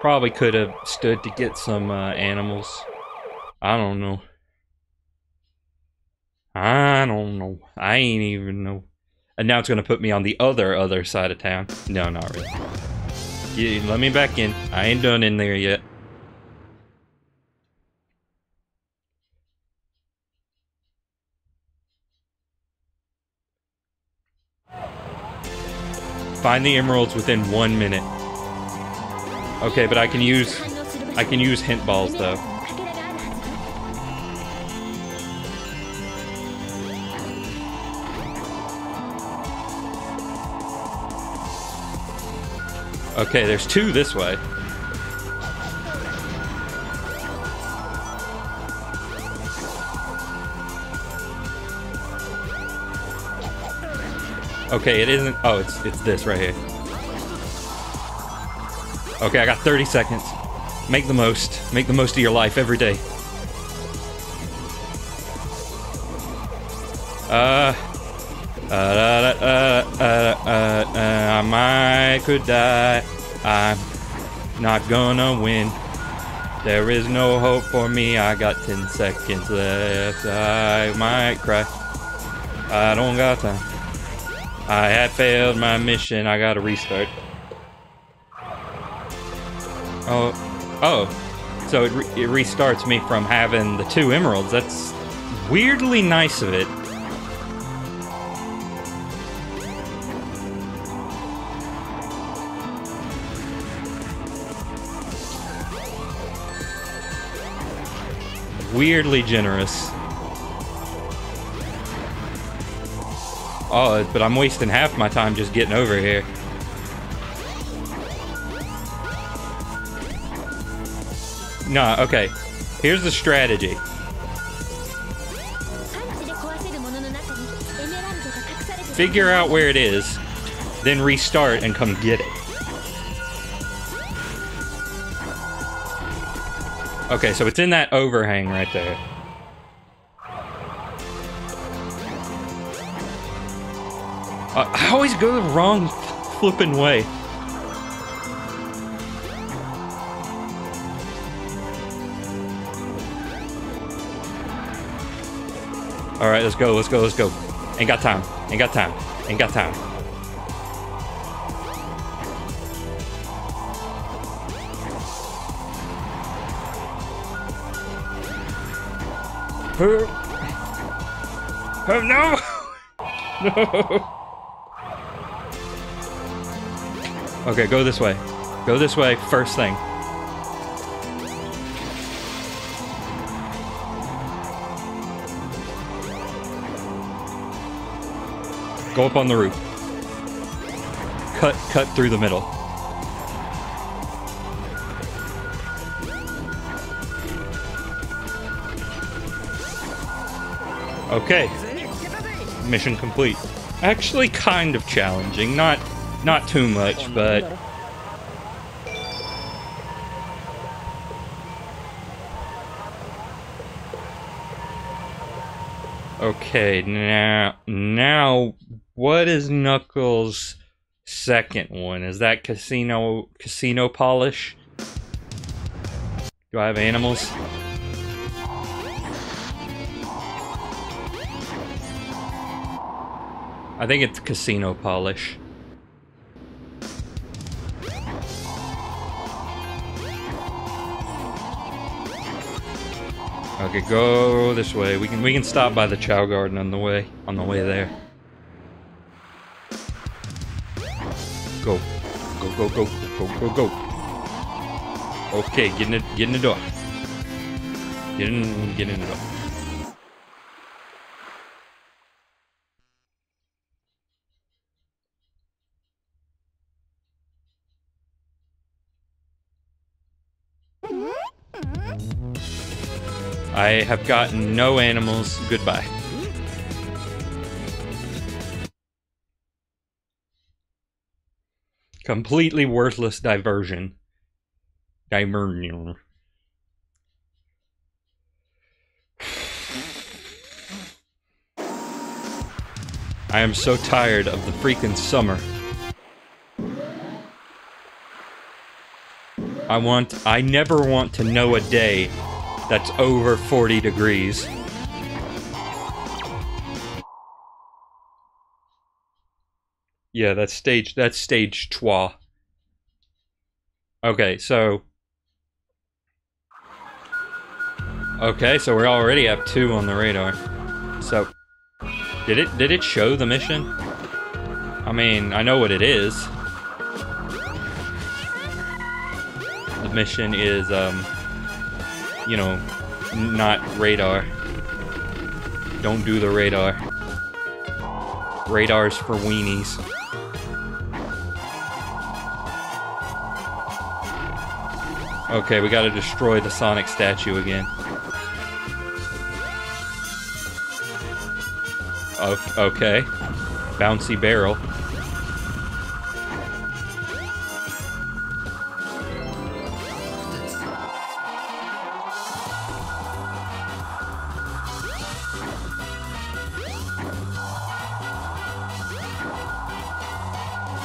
Probably could have stood to get some uh, animals. I don't know. I don't know. I ain't even know. And now it's gonna put me on the other other side of town. No, not really. Yeah, let me back in. I ain't done in there yet. Find the emeralds within one minute. Okay, but I can use... I can use hint balls, though. Okay, there's two this way. Okay, it isn't. Oh, it's it's this right here. Okay, I got 30 seconds. Make the most. Make the most of your life every day. Uh. Uh, uh, uh, uh, uh, uh, I might could die. I'm not gonna win. There is no hope for me. I got 10 seconds left. I might cry. I don't got time. I had failed my mission. I gotta restart. Oh, oh. So it, re- it restarts me from having the two emeralds. That's weirdly nice of it. Weirdly generous. Oh, but I'm wasting half my time just getting over here. Nah, okay. Here's the strategy. Figure out where it is, then restart and come get it. Okay, so it's in that overhang right there. Always go the wrong flipping way. All right, let's go. Let's go. Let's go. Ain't got time. Ain't got time. Ain't got time. Oh, oh no! <laughs> no! Okay, go this way. Go this way first thing. Go up on the roof. Cut cut through the middle. Okay. Mission complete. Actually kind of challenging. Not not too much, but Okay, now now what is Knuckles' second one? Is that casino Casinopolis? Do I have animals? I think it's Casinopolis. Okay, go this way. We can we can stop by the Chao Garden on the way on the way there. Go, go, go, go, go, go, go. Okay, get in the get in the door. Get in, get in the door. I have gotten no animals. Goodbye. Completely worthless diversion. Diversion. I am so tired of the freaking summer. I want. I never want to know a day that's over 40 degrees. Yeah, that's stage that's stage trois. Okay, so Okay, so we're already up two on the radar. So did it did it show the mission? I mean, I know what it is. The mission is um you know, not radar. Don't do the radar. Radar's for weenies. Okay, we gotta destroy the Sonic statue again. Okay. Bouncy barrel.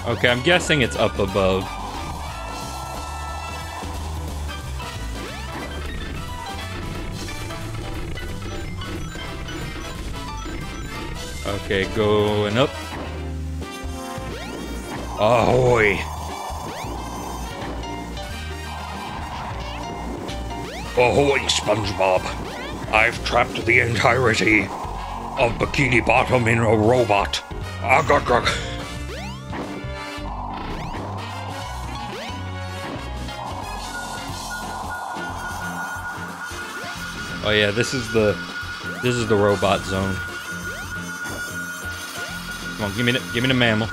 Okay, I'm guessing it's up above. Okay, going up. Ahoy! Ahoy, SpongeBob! I've trapped the entirety of Bikini Bottom in a robot. Agh. Oh yeah, this is the this is the robot zone. Come on, give me the give me the mammal.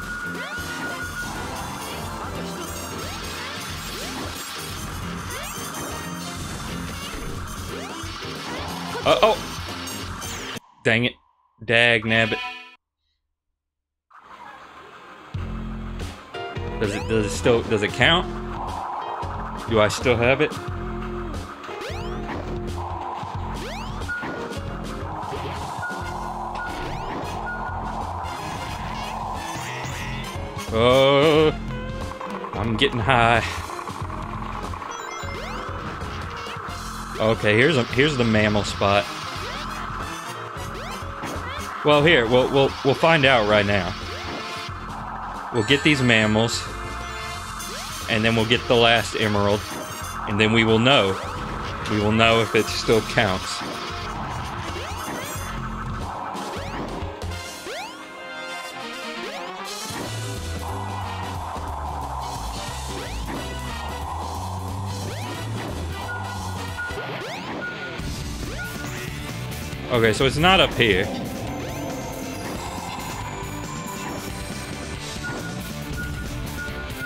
Uh oh! Dang it. Dag nabbit. Does it does it still does it count? Do I still have it? Oh, I'm getting high. Okay, here's a here's the mammal spot. Well, here we'll we'll we'll find out right now. We'll get these mammals, and then we'll get the last emerald, and then we will know. We will know if it still counts. Okay, so it's not up here.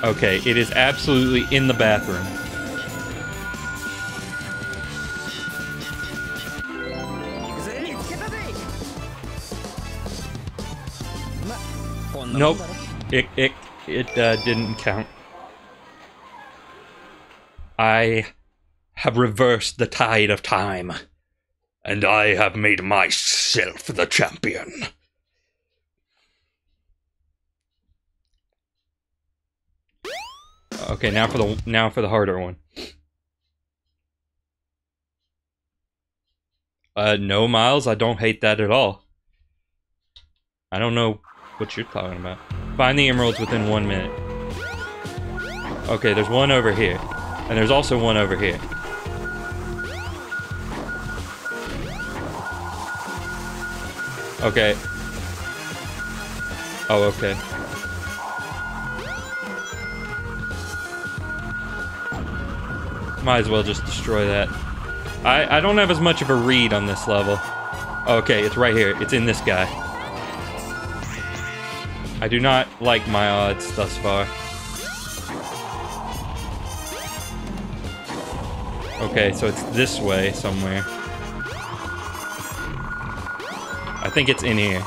Okay, it is absolutely in the bathroom. Nope. It it it uh, didn't count. I have reversed the tide of time. And I have made myself the champion. Okay, now for the now for the harder one. Uh, no, Miles, I don't hate that at all. I don't know what you're talking about. Find the emeralds within one minute. Okay, there's one over here. And there's also one over here. Okay. Oh, okay. Might as well just destroy that. I, I don't have as much of a read on this level. Okay, it's right here. It's in this guy. I do not like my odds thus far. Okay, so it's this way somewhere. I think it's in here.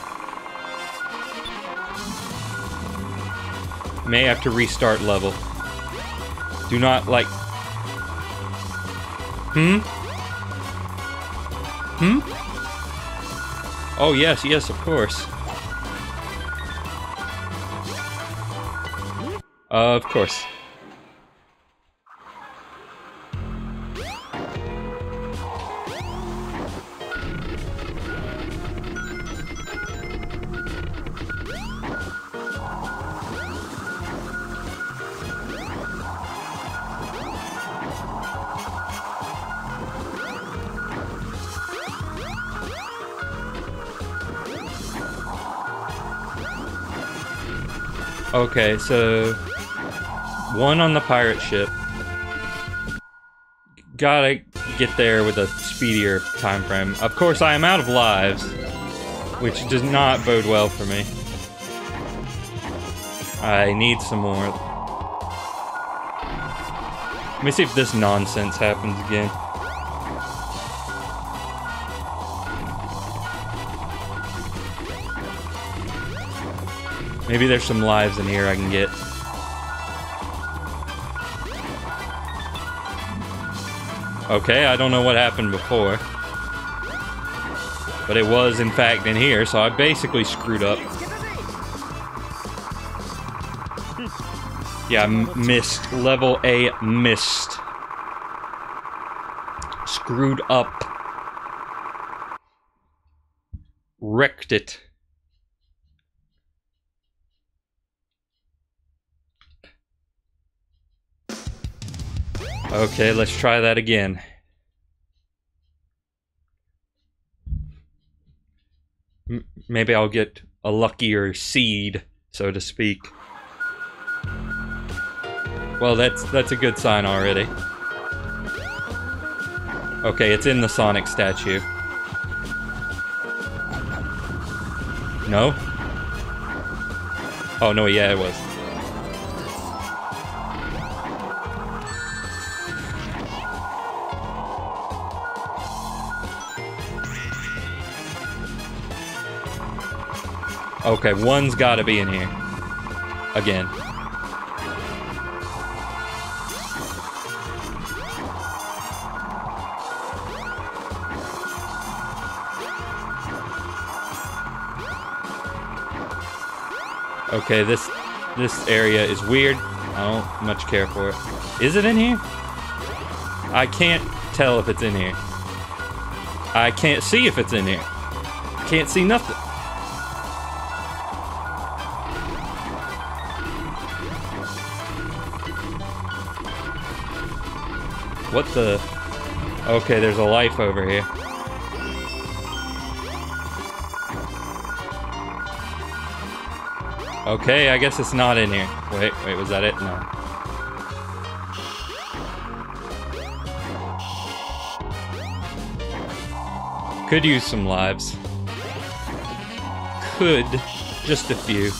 May have to restart level. Do not like. Hmm? Hmm? Oh, yes, yes, of course. Of course. Okay, so one on the pirate ship. Gotta get there with a speedier time frame. Of course, I am out of lives, which does not bode well for me. I need some more. Let me see if this nonsense happens again. Maybe there's some lives in here I can get. Okay, I don't know what happened before. But it was, in fact, in here, so I basically screwed up. Yeah, missed. Level A missed. Screwed up. Wrecked it. Okay, let's try that again. M- maybe I'll get a luckier seed, so to speak. Well, that's that's a good sign already. Okay, it's in the Sonic statue. No? Oh no, yeah, it was. Okay, one's gotta be in here. Again. Okay, this this area is weird. I don't much care for it. Is it in here? I can't tell if it's in here. I can't see if it's in here. Can't see nothing. What the? Okay, there's a life over here. Okay, I guess it's not in here. Wait, wait, was that it? No. Could use some lives. Could. Just a few.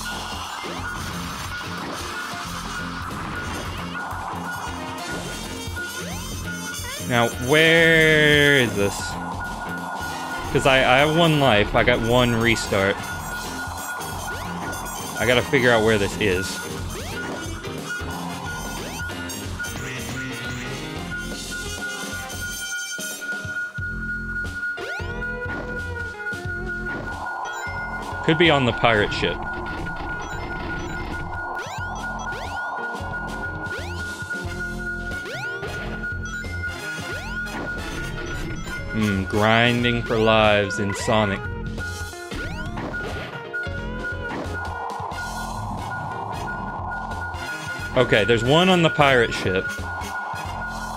Now, where is this? Because I, I have one life. I got one restart. I gotta figure out where this is. Could be on the pirate ship. Grinding for lives in Sonic. Okay, there's one on the pirate ship.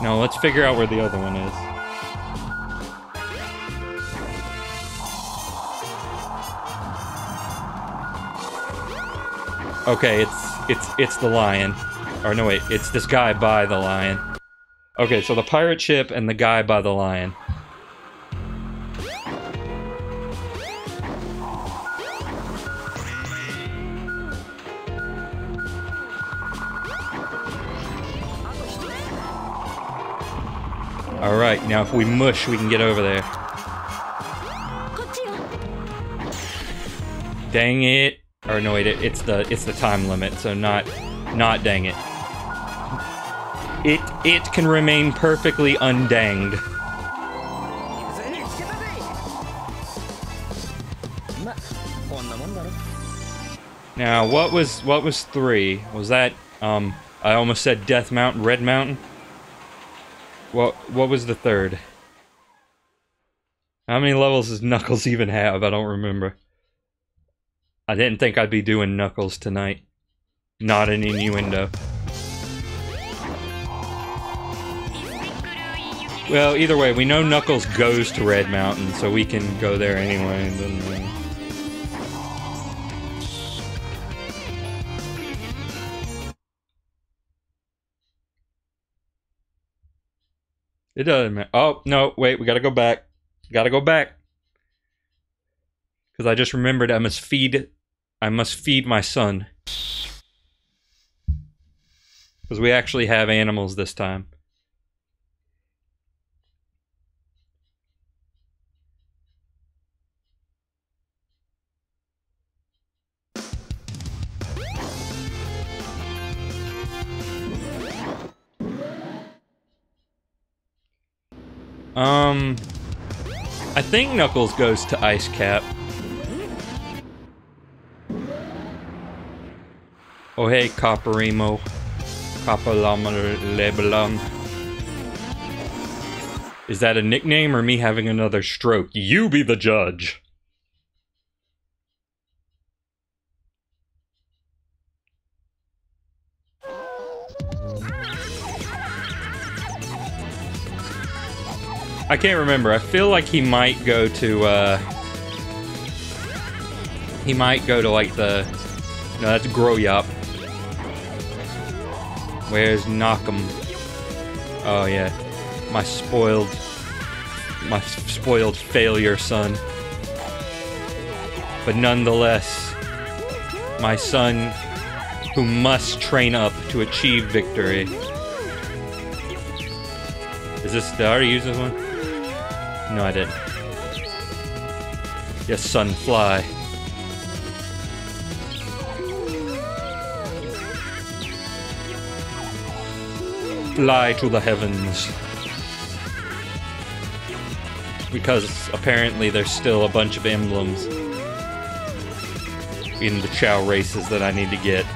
No, let's figure out where the other one is. Okay, it's it's it's the lion. Or no wait, it's this guy by the lion. Okay, so the pirate ship and the guy by the lion. Alright, now if we mush, we can get over there. Dang it. Or no, wait, it, it's the it's the time limit, so not not dang it. It it can remain perfectly undanged. Now, what was what was 3? Was that um I almost said Death Mountain, Red Mountain? What what was the third? How many levels does Knuckles even have? I don't remember. I didn't think I'd be doing Knuckles tonight. Not an innuendo. Well, either way, we know Knuckles goes to Red Mountain, so we can go there anyway. It doesn't matter. Oh, no, wait, we gotta go back. Gotta go back. Because I just remembered I must feed. I must feed my son. Because we actually have animals this time. Um, I think Knuckles goes to Ice Cap. Oh hey, Copperemo. Copperlamalebelum. Is that a nickname or me having another stroke? You be the judge. I can't remember. I feel like he might go to, uh... He might go to, like, the... No, that's Groyop. Where's Nakam? Oh, yeah. My spoiled... My spoiled failure son. But nonetheless, my son who must train up to achieve victory. Is this, did I already use this one? No, I didn't. Yes, son, fly. Fly to the heavens. Because apparently there's still a bunch of emblems in the Chao races that I need to get.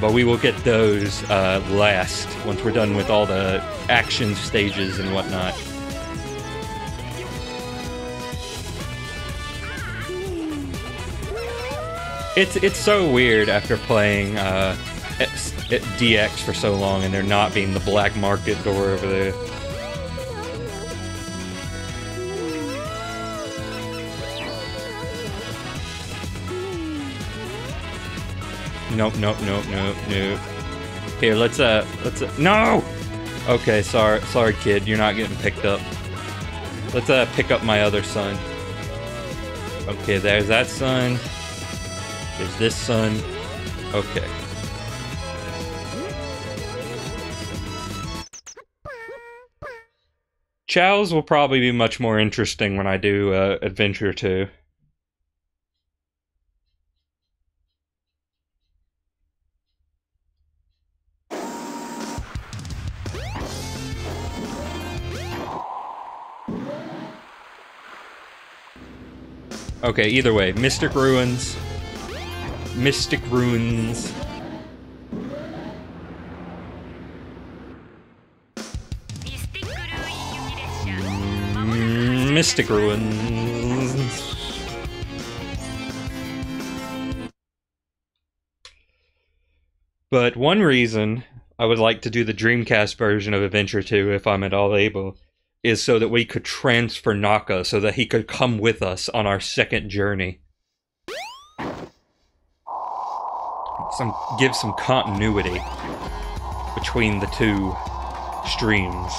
But we will get those uh, last once we're done with all the action stages and whatnot. It's it's so weird after playing uh, S- DX for so long and there not being the black market door over there. Nope, nope, nope, nope, nope. Here, let's uh, let's uh, no. Okay, sorry, sorry, kid, you're not getting picked up. Let's uh, pick up my other son. Okay, there's that son. There's this son. Okay. Chao's will probably be much more interesting when I do uh, Adventure 2. Okay, either way, Mystic Ruins mystic runes. Mm, mystic ruins. But one reason I would like to do the Dreamcast version of Adventure 2, if I'm at all able, is so that we could transfer Naka so that he could come with us on our second journey. Some give some continuity between the two streams.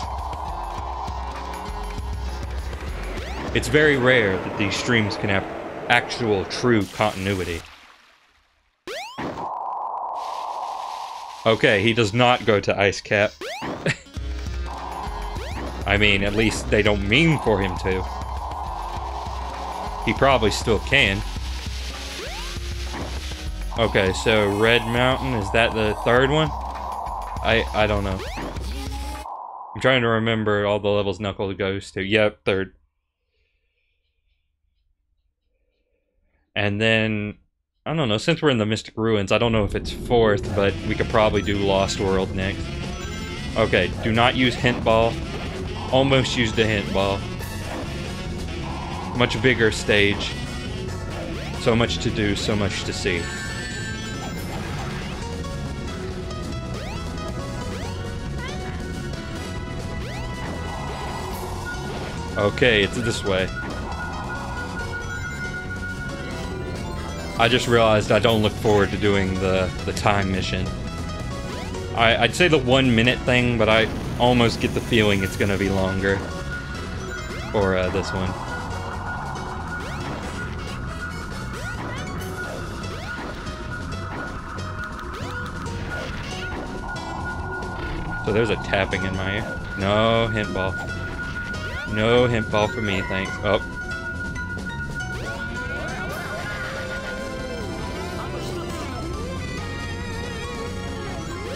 It's very rare that these streams can have actual true continuity. Okay, he does not go to Ice Cap. <laughs> I mean, at least they don't mean for him to. He probably still can. Okay, so Red Mountain, is that the third one? I I don't know. I'm trying to remember all the levels Knuckle goes to. Yep, third. And then I don't know, since we're in the Mystic Ruins, I don't know if it's fourth, but we could probably do Lost World next. Okay, do not use Hint Ball. Almost used the Hint Ball. Much bigger stage. So much to do, so much to see. Okay, it's this way. I just realized I don't look forward to doing the, the time mission. I, I'd say the one minute thing, but I almost get the feeling it's gonna be longer. For uh, this one. So there's a tapping in my ear. No hint ball. No hint ball for me, thanks. Oh.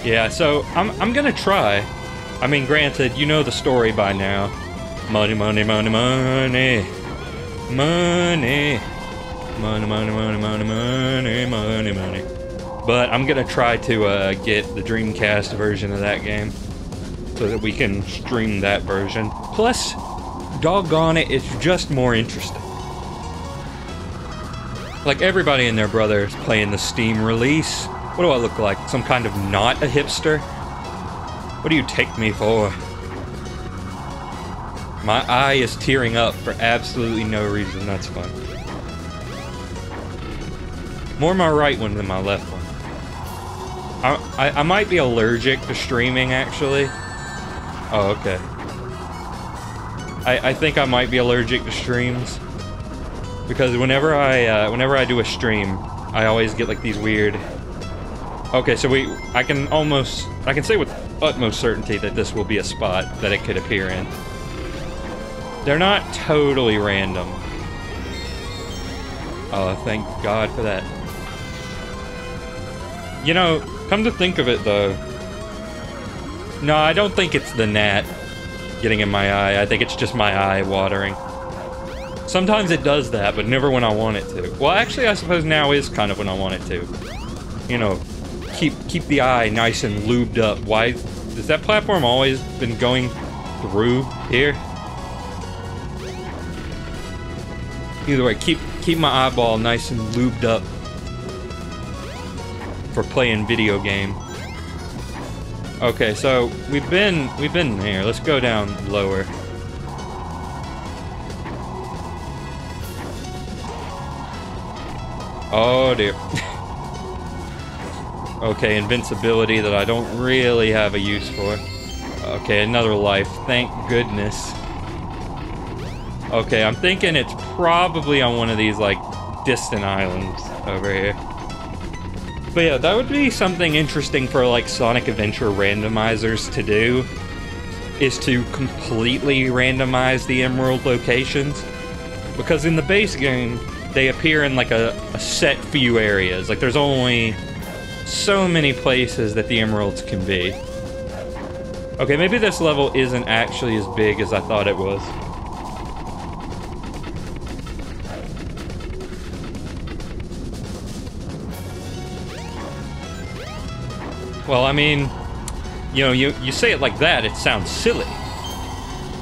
Yeah, so I'm, I'm gonna try. I mean, granted, you know the story by now. Money, money, money, money. Money. Money, money, money, money, money, money, money. But I'm gonna try to uh, get the Dreamcast version of that game so that we can stream that version. Plus, doggone it, it's just more interesting. Like everybody and their brother is playing the Steam release. What do I look like? Some kind of not a hipster? What do you take me for? My eye is tearing up for absolutely no reason. That's fun. More my right one than my left one. I, I, I might be allergic to streaming, actually. Oh, okay. I, I think I might be allergic to streams. Because whenever I, uh, whenever I do a stream, I always get like these weird... Okay, so we, I can almost, I can say with utmost certainty that this will be a spot that it could appear in. They're not totally random. Oh, thank God for that. You know, come to think of it though. No, I don't think it's the gnat getting in my eye. I think it's just my eye watering. Sometimes it does that, but never when I want it to. Well, actually, I suppose now is kind of when I want it to. You know, keep keep the eye nice and lubed up. Why has that platform always been going through here? Either way, keep keep my eyeball nice and lubed up for playing video game. Okay, so we've been we've been here. Let's go down lower. Oh dear. <laughs> okay, invincibility that I don't really have a use for. Okay, another life. Thank goodness. Okay, I'm thinking it's probably on one of these, like, distant islands over here. But yeah, that would be something interesting for, like, Sonic Adventure randomizers to do, is to completely randomize the Emerald locations. Because in the base game, they appear in, like, a, a set few areas. Like, there's only so many places that the Emeralds can be. Okay, maybe this level isn't actually as big as I thought it was. Well, I mean, you know, you, you say it like that, it sounds silly.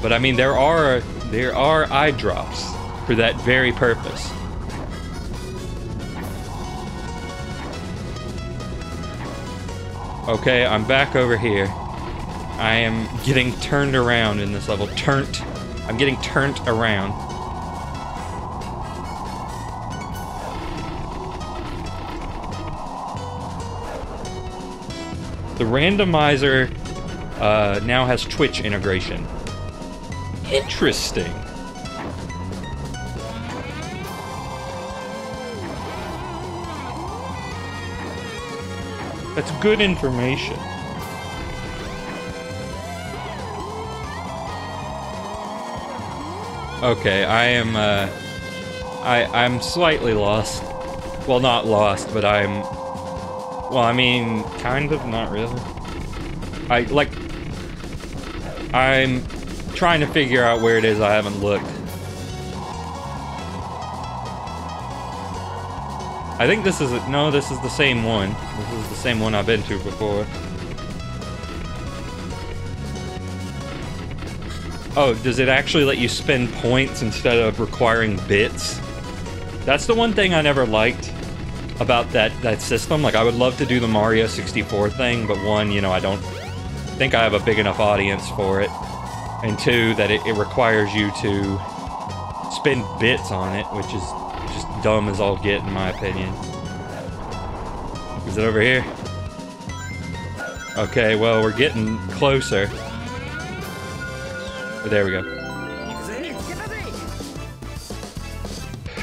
But I mean, there are there are eye drops for that very purpose. Okay, I'm back over here. I am getting turned around in this level. Turned. I'm getting turned around. The randomizer uh, now has Twitch integration. Interesting. That's good information. Okay, I am, uh, I, I'm slightly lost. Well, not lost, but I'm, well, I mean, kind of, not really. I, like, I'm trying to figure out where it is I haven't looked. I think this is, no, this is the same one. This is the same one I've been to before. Oh, does it actually let you spend points instead of requiring bits? That's the one thing I never liked about that, that system. Like, I would love to do the Mario 64 thing, but one, you know, I don't think I have a big enough audience for it. And two, that it, it requires you to spend bits on it, which is just dumb as all get, in my opinion. Is it over here? Okay, well, we're getting closer. There we go.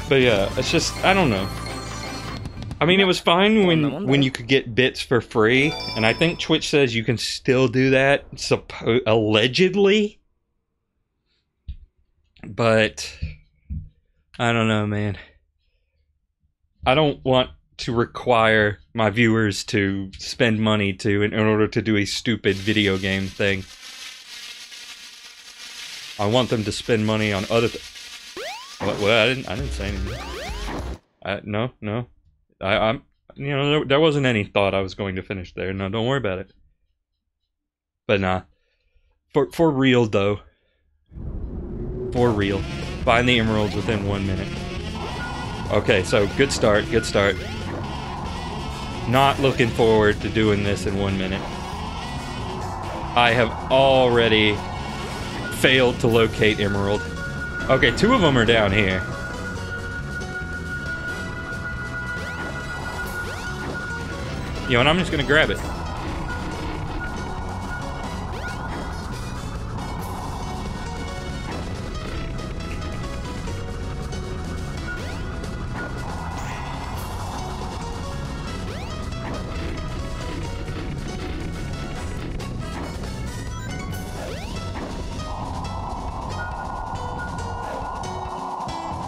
But yeah, it's just I don't know. I mean, it was fine when when you could get bits for free, and I think Twitch says you can still do that, suppo- allegedly. But I don't know, man. I don't want to require my viewers to spend money to in, in order to do a stupid video game thing. I want them to spend money on other. Th- what, what? I didn't. I didn't say anything. I, no, no. I, I'm. You know, there, there wasn't any thought I was going to finish there. No, don't worry about it. But nah. For for real though. For real. Find the emeralds within one minute. Okay, so good start. Good start. Not looking forward to doing this in one minute. I have already failed to locate Emerald. Okay, two of them are down here. You know, and I'm just gonna grab it.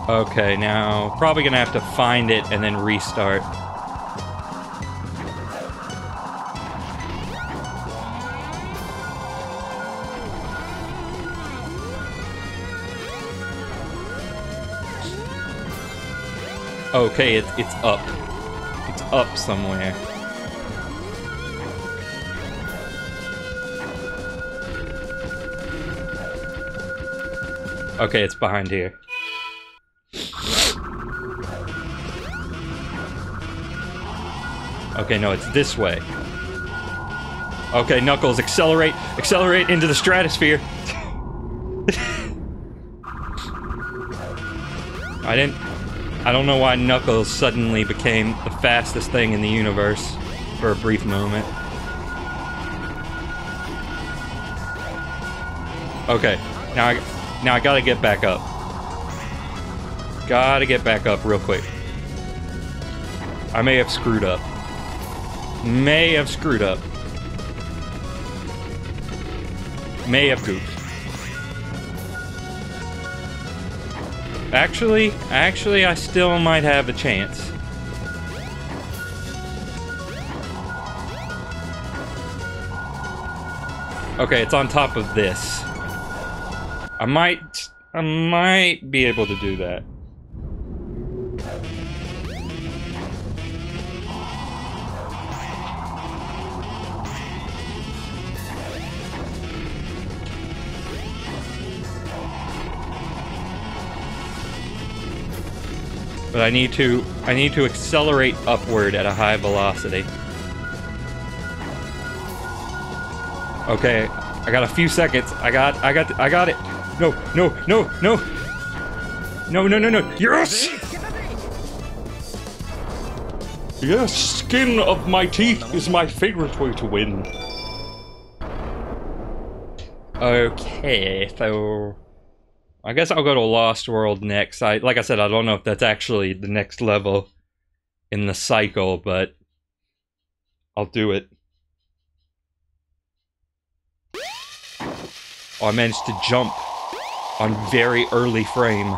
Okay, now probably gonna have to find it and then restart. Okay, it's it's up. It's up somewhere. Okay, it's behind here. Okay, no, it's this way. Okay, Knuckles, accelerate, accelerate into the stratosphere. <laughs> I didn't. I don't know why Knuckles suddenly became the fastest thing in the universe for a brief moment. Okay, now I now I gotta get back up. Gotta get back up real quick. I may have screwed up. May have screwed up. May have goofed. Actually, actually, I still might have a chance. Okay, it's on top of this. I might, I might be able to do that. I need to I need to accelerate upward at a high velocity. Okay, I got a few seconds. I got I got I got it. No, no, no, no. No, no, no, no. Yes! Yes, skin of my teeth is my favorite way to win. Okay, so I guess I'll go to Lost World next. I like I said, I don't know if that's actually the next level in the cycle, but I'll do it. Oh, I managed to jump on very early frame.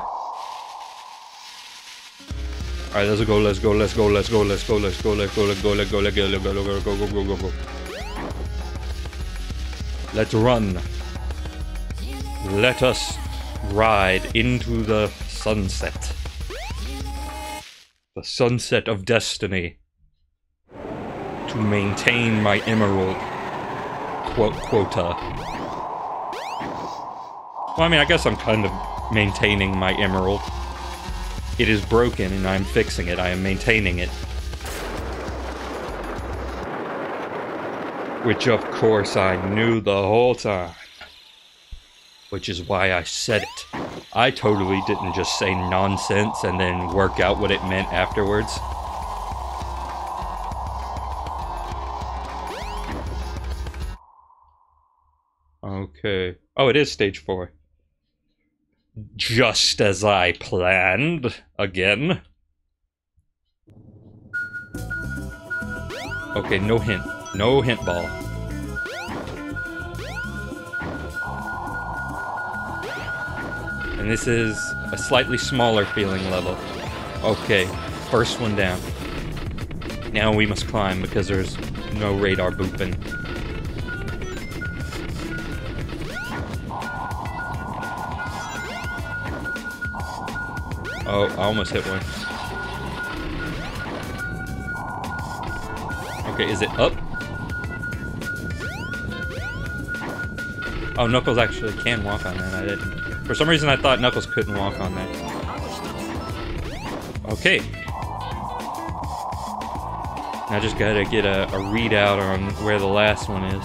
Alright, let's go, let's go, let's go, let's go, let's go, let's go, let's go, let's go, let's go, let's go, let's go, let's go, go, go, go, go. Let's run. Let us ride into the sunset. The sunset of destiny. To maintain my emerald quote quota. Well, I mean, I guess I'm kind of maintaining my emerald. It is broken and I'm fixing it. I am maintaining it. Which, of course, I knew the whole time which is why I said it. I totally didn't just say nonsense and then work out what it meant afterwards. Okay. Oh, it is stage four. Just as I planned. Again. Okay, no hint. No hint ball. And this is a slightly smaller feeling level. Okay, first one down. Now we must climb because there's no radar booping. Oh, I almost hit one. Okay, is it up? Oh, Knuckles actually can walk on that. I didn't. For some reason, I thought Knuckles couldn't walk on that. Okay. I just gotta get a, a readout on where the last one is.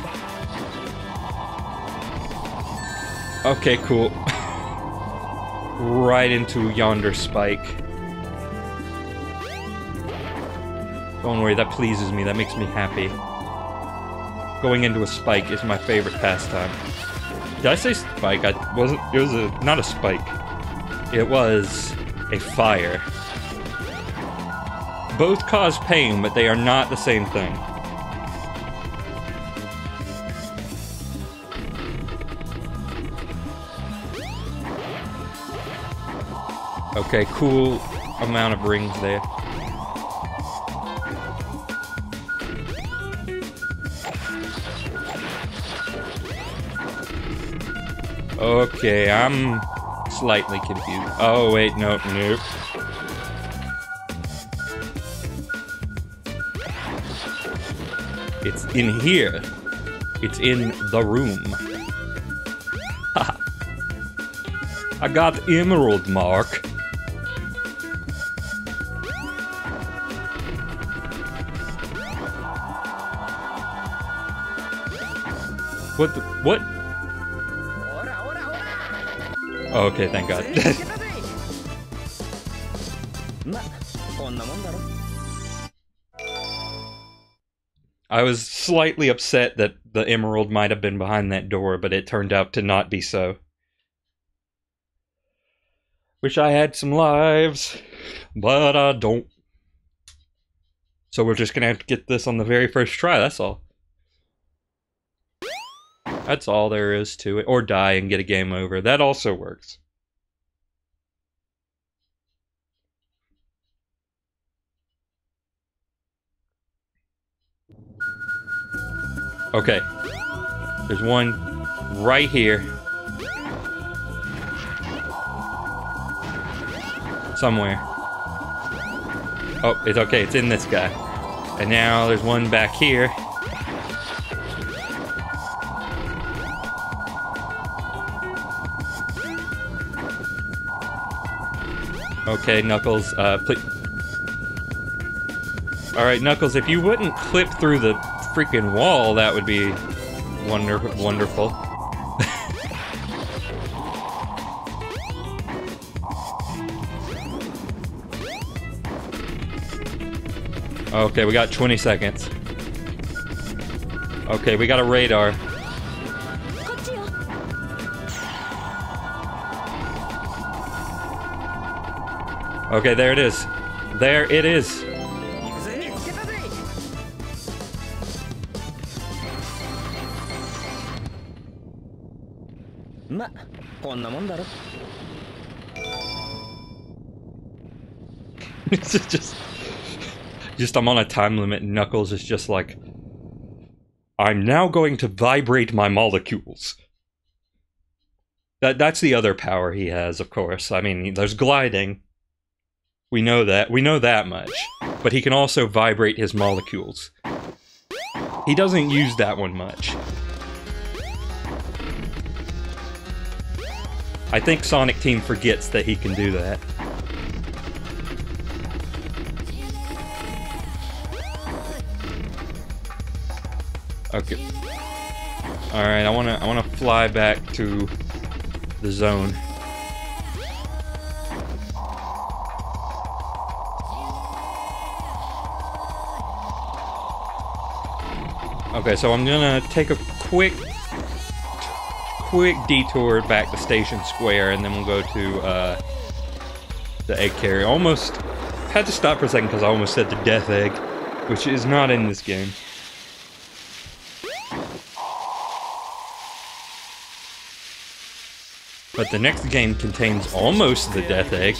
Okay, cool. <laughs> right into yonder spike. Don't worry, that pleases me. That makes me happy. Going into a spike is my favorite pastime. Did I say spike? I wasn't. It was a not a spike. It was a fire. Both cause pain, but they are not the same thing. Okay, cool amount of rings there. Okay, I'm slightly confused. Oh, wait, no, nope. It's in here. It's in the room. I got emerald mark. What the, what? Oh, okay, thank God. <laughs> I was slightly upset that the emerald might have been behind that door, but it turned out to not be so. Wish I had some lives, but I don't. So we're just gonna have to get this on the very first try, that's all. That's all there is to it. Or die and get a game over. That also works. Okay. There's one right here. Somewhere. Oh, it's okay. It's in this guy. And now there's one back here. Okay, Knuckles, uh, please. Alright, Knuckles, if you wouldn't clip through the freaking wall, that would be wonder wonderful. <laughs> okay, we got 20 seconds. Okay, we got a radar. Okay, there it is. There it is. <laughs> it's just, just I'm on a time limit. Knuckles is just like, I'm now going to vibrate my molecules. That that's the other power he has, of course. I mean, there's gliding, we know that. We know that much. But he can also vibrate his molecules. He doesn't use that one much. I think Sonic Team forgets that he can do that. Okay. All right, I want to I want to fly back to the zone. Okay, so I'm gonna take a quick, quick detour back to Station Square, and then we'll go to uh, the egg carrier. Almost had to stop for a second because I almost said the death egg, which is not in this game. But the next game contains almost the death egg.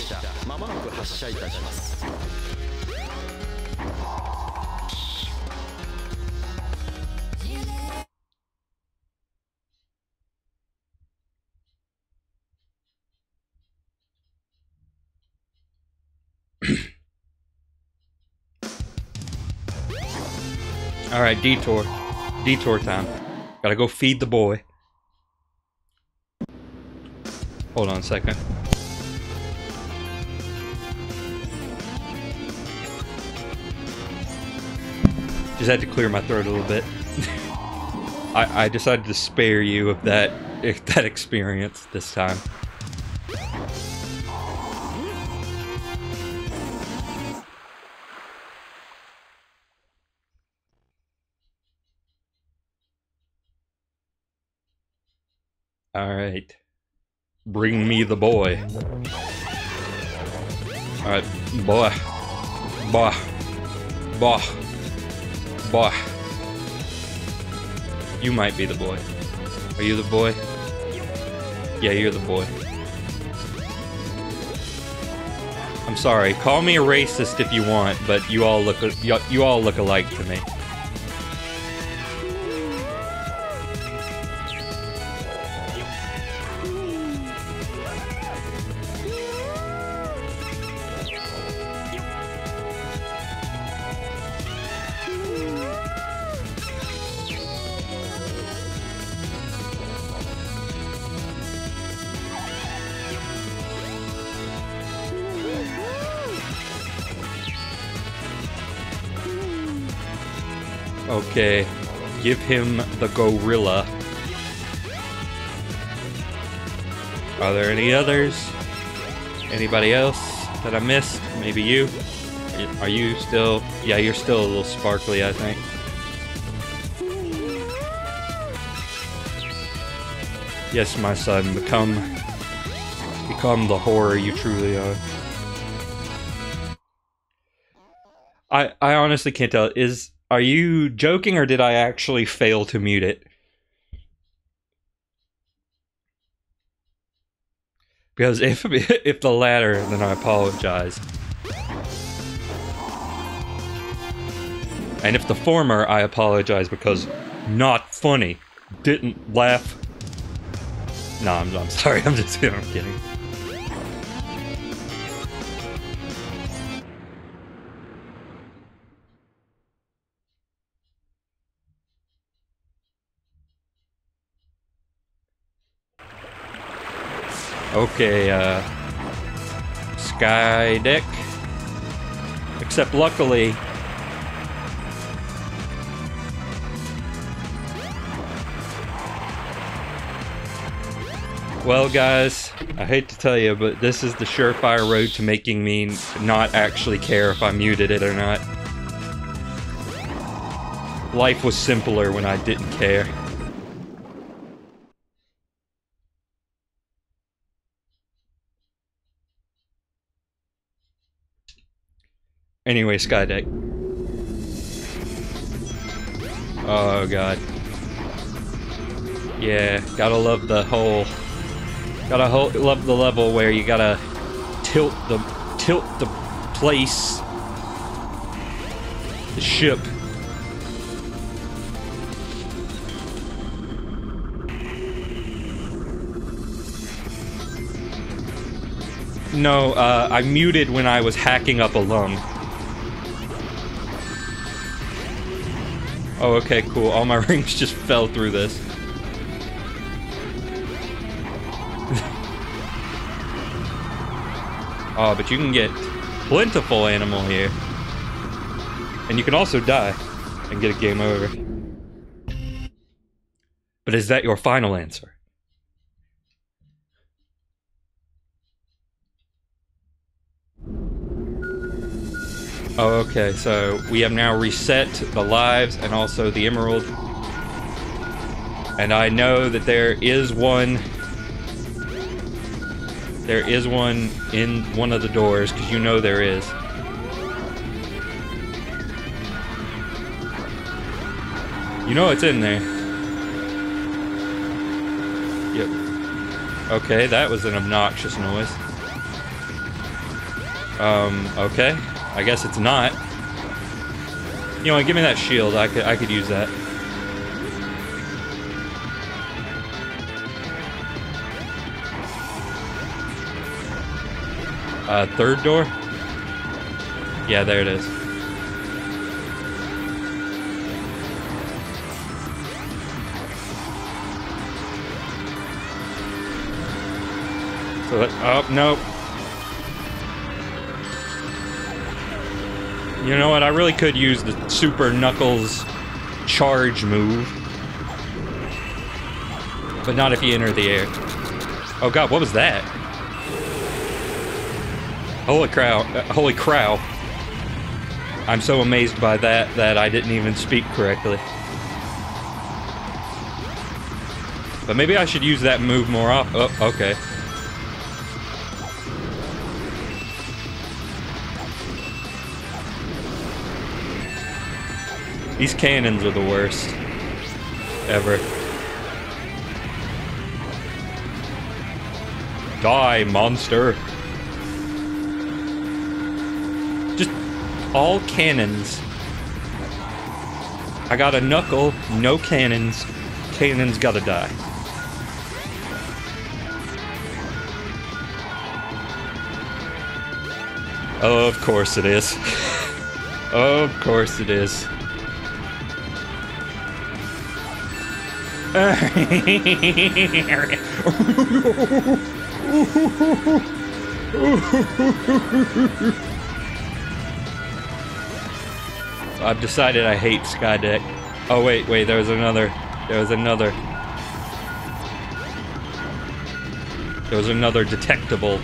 Alright, detour. Detour time. Gotta go feed the boy. Hold on a second. Just had to clear my throat a little bit. <laughs> I, I decided to spare you of that, <laughs> that experience this time. All right. Bring me the boy. All right, boy. Boy. Boy. Boy. You might be the boy. Are you the boy? Yeah, you're the boy. I'm sorry. Call me a racist if you want, but you all look you, you all look alike to me. Okay, give him the gorilla. Are there any others? Anybody else that I missed? Maybe you? Are you still? Yeah, you're still a little sparkly, I think. Yes, my son, become become the horror you truly are. I I honestly can't tell. Is are you joking or did I actually fail to mute it? Because if <laughs> if the latter, then I apologize. And if the former, I apologize because not funny. Didn't laugh. No, I'm, I'm sorry. <laughs> I'm just I'm kidding. Okay, uh, sky deck. Except luckily, well, guys, I hate to tell you, but this is the surefire road to making me not actually care if I muted it or not. Life was simpler when I didn't care. Anyway, Sky Deck. Oh god. Yeah, gotta love the whole. Gotta love the level where you gotta tilt the tilt the place, the ship. No, uh, I muted when I was hacking up a lung. Oh, okay, cool. All my <laughs> rings just fell through this. <laughs> oh, but you can get plentiful animal here. And you can also die and get a game over. But is that your final answer? Okay, so we have now reset the lives and also the emerald. And I know that there is one... There is one in one of the doors, because you know there is. You know it's in there. Yep. Okay, that was an obnoxious noise. Um, okay. I guess it's not. You know what, give me that shield. I could I could use that. Uh, third door? Yeah, there it is. So oh, nope. You know what? I really could use the Super Knuckles charge move. but not if you enter the air. Oh god, what was that? Holy crow! Uh, holy crow! I'm so amazed by that that I didn't even speak correctly. But maybe I should use that move more often. Oh, okay. These cannons are the worst. Ever. Die, monster. Just all cannons. I got a knuckle, no cannons. Cannons gotta die. Of course it is. <laughs> of course it is. I've decided I hate Sky Deck. Oh wait, wait, there was another. There was another. There was another detectable.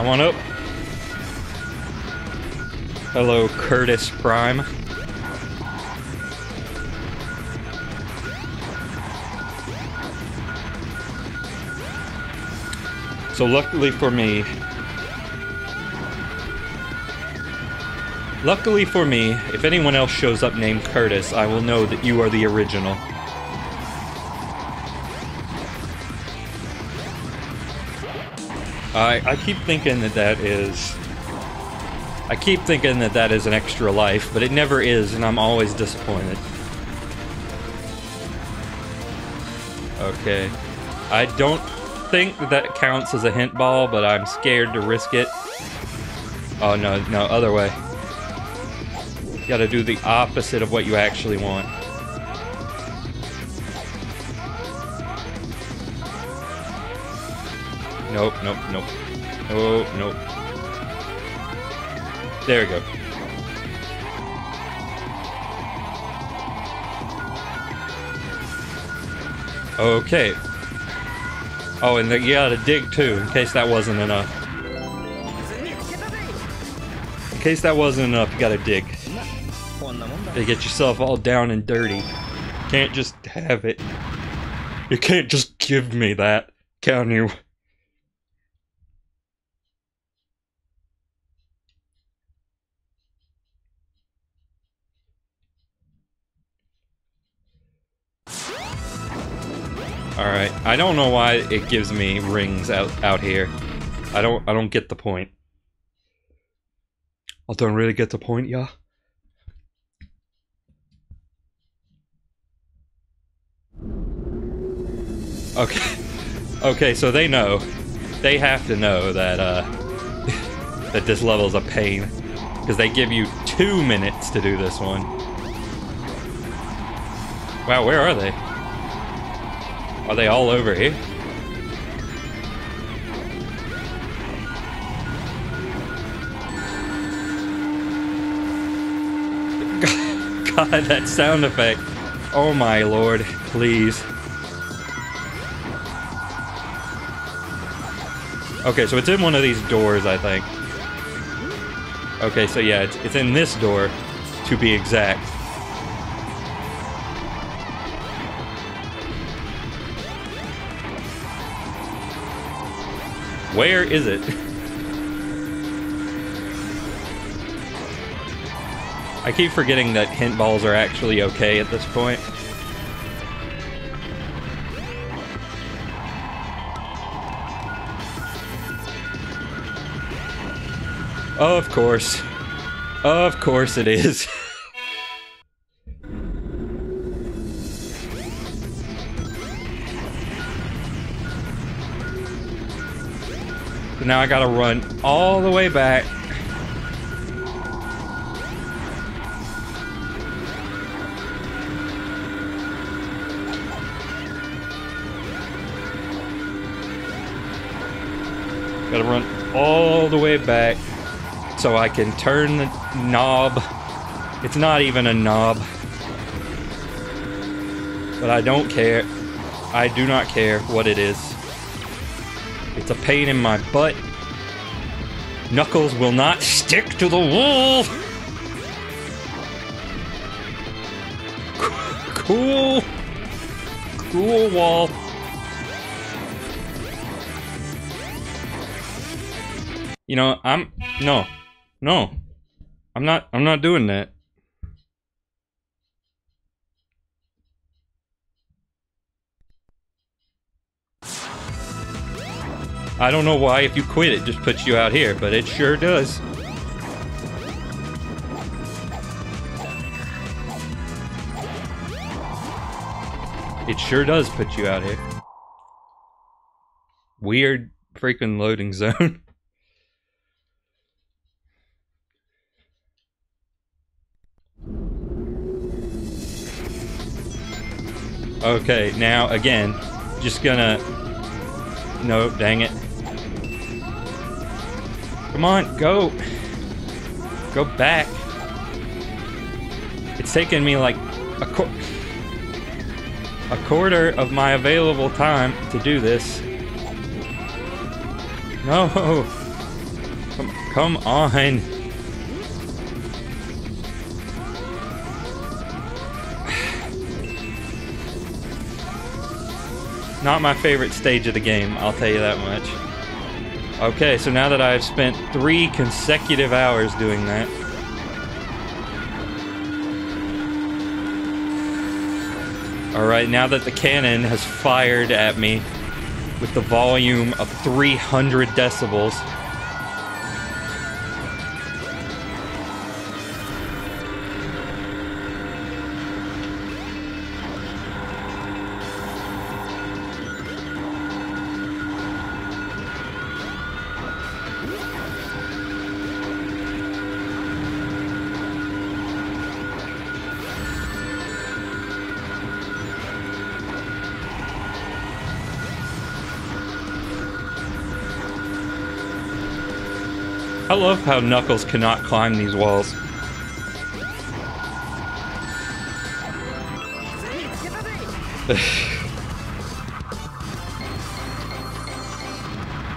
I want up. Hello, Curtis Prime. So luckily for me, luckily for me, if anyone else shows up named Curtis, I will know that you are the original. I, I keep thinking that that is... I keep thinking that that is an extra life, but it never is, and I'm always disappointed. Okay. I don't think that, counts as a hint ball, but I'm scared to risk it. Oh, no, no, other way. You gotta do the opposite of what you actually want. Nope, nope, nope. Oh nope. There we go. Okay. Oh, and the, you gotta dig too, in case that wasn't enough. In case that wasn't enough, you gotta dig. To get yourself all down and dirty. Can't just have it. You can't just give me that, can you? Don't know why it gives me rings out out here. I don't I don't get the point. I don't really get the point, yeah. Okay. Okay, so they know. They have to know that uh <laughs> that this level is a pain because they give you 2 minutes to do this one. Wow, where are they? Are they all over here? <laughs> God, that sound effect. Oh my lord, please. Okay, so it's in one of these doors, I think. Okay, so yeah, it's, it's in this door, to be exact. Where is it? I keep forgetting that hint balls are actually okay at this point. Of course. Of course it is. <laughs> now I gotta run all the way back. Gotta run all the way back so I can turn the knob. It's not even a knob. But I don't care. I do not care what it is. A pain in my butt. Knuckles will not stick to the wall. Cool. Cool wall. You know, I'm no. No. I'm not I'm not doing that. I don't know why if you quit it just puts you out here, but it sure does. It sure does put you out here. Weird freaking loading zone. <laughs> okay, now again, just gonna. No, dang it. Come on, go. Go back. It's taken me like a qu- a quarter of my available time to do this. No. Come, come on. <sighs> Not my favorite stage of the game, I'll tell you that much. Okay, so now that I've spent three consecutive hours doing that. Alright, now that the cannon has fired at me with the volume of 300 decibels. Love how Knuckles cannot climb these walls. <sighs>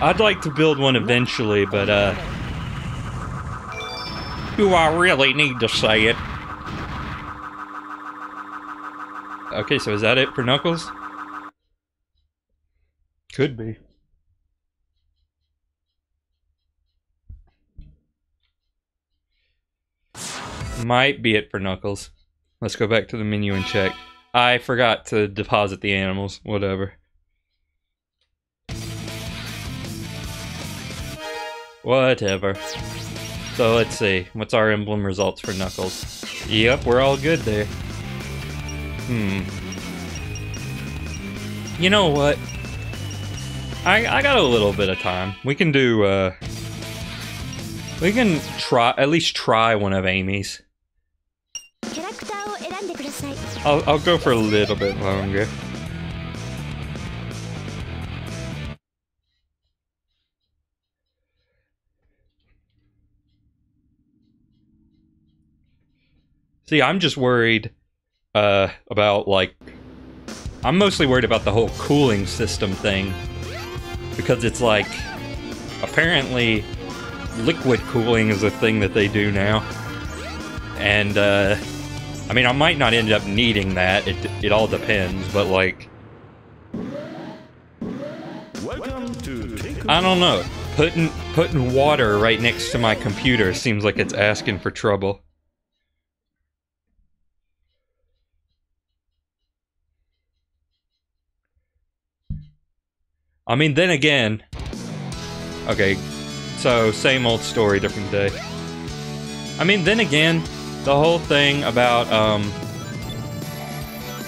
I'd like to build one eventually, but uh do I really need to say it? Okay, so is that it for Knuckles? Could be. Might be it for Knuckles. Let's go back to the menu and check. I forgot to deposit the animals. Whatever. Whatever. So let's see. What's our emblem results for Knuckles? Yep, we're all good there. Hmm. You know what? I I got a little bit of time. We can do uh we can try at least try one of Amy's. I'll I'll go for a little bit longer. See, I'm just worried uh about like I'm mostly worried about the whole cooling system thing because it's like apparently liquid cooling is a thing that they do now. And uh I mean, I might not end up needing that. It it all depends, but like I don't know. Putting putting water right next to my computer seems like it's asking for trouble. I mean, then again, okay, so same old story, different day. I mean, then again, the whole thing about um,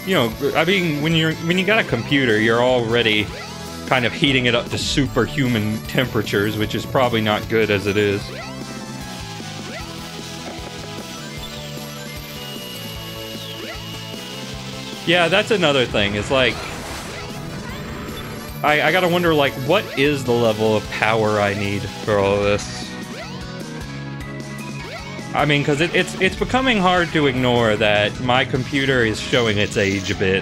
you know, I mean, when you're when you got a computer, you're already kind of heating it up to superhuman temperatures, which is probably not good as it is. Yeah, that's another thing. It's like I, I gotta wonder, like, what is the level of power I need for all this? I mean, because it, it's it's becoming hard to ignore that my computer is showing its age a bit.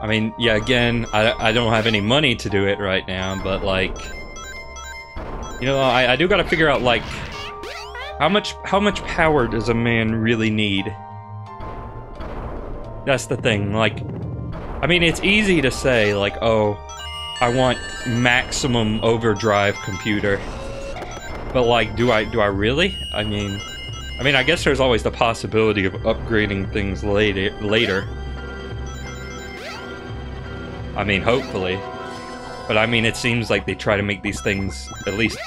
I mean, yeah, again, I, I don't have any money to do it right now, but like, you know, I, I do gotta figure out like, how much how much power does a man really need? That's the thing, like, I mean, it's easy to say like, oh, I want maximum overdrive computer, but like, do I do I really? I mean, I mean, I guess there's always the possibility of upgrading things later later. I mean, hopefully. But I mean, it seems like they try to make these things at least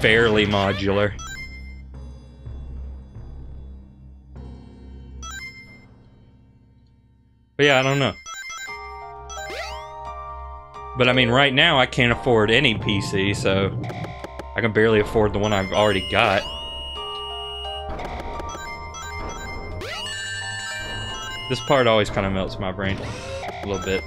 fairly modular. But yeah, I don't know. But I mean, right now I can't afford any PC, so I can barely afford the one I've already got. This part always kind of melts my brain a little bit.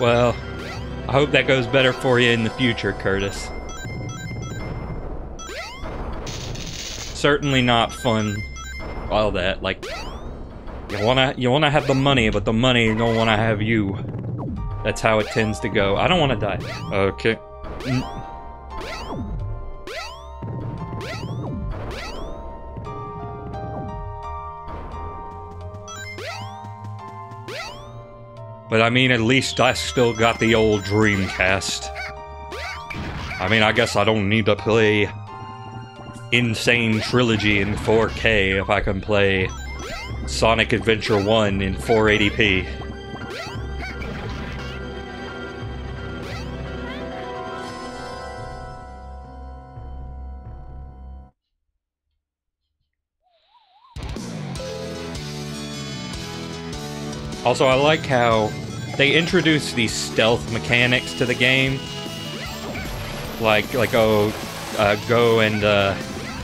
Well, I hope that goes better for you in the future, Curtis. Certainly not fun. All that, like, you wanna you wanna have the money, but the money don't wanna have you. That's how it tends to go. I don't wanna die. Okay. Mm. But I mean, at least I still got the old Dreamcast. I mean, I guess I don't need to play N. Sane Trilogy in 4K if I can play Sonic Adventure 1 in 480p. Also, I like how they introduce these stealth mechanics to the game. Like, like oh, uh, go and uh,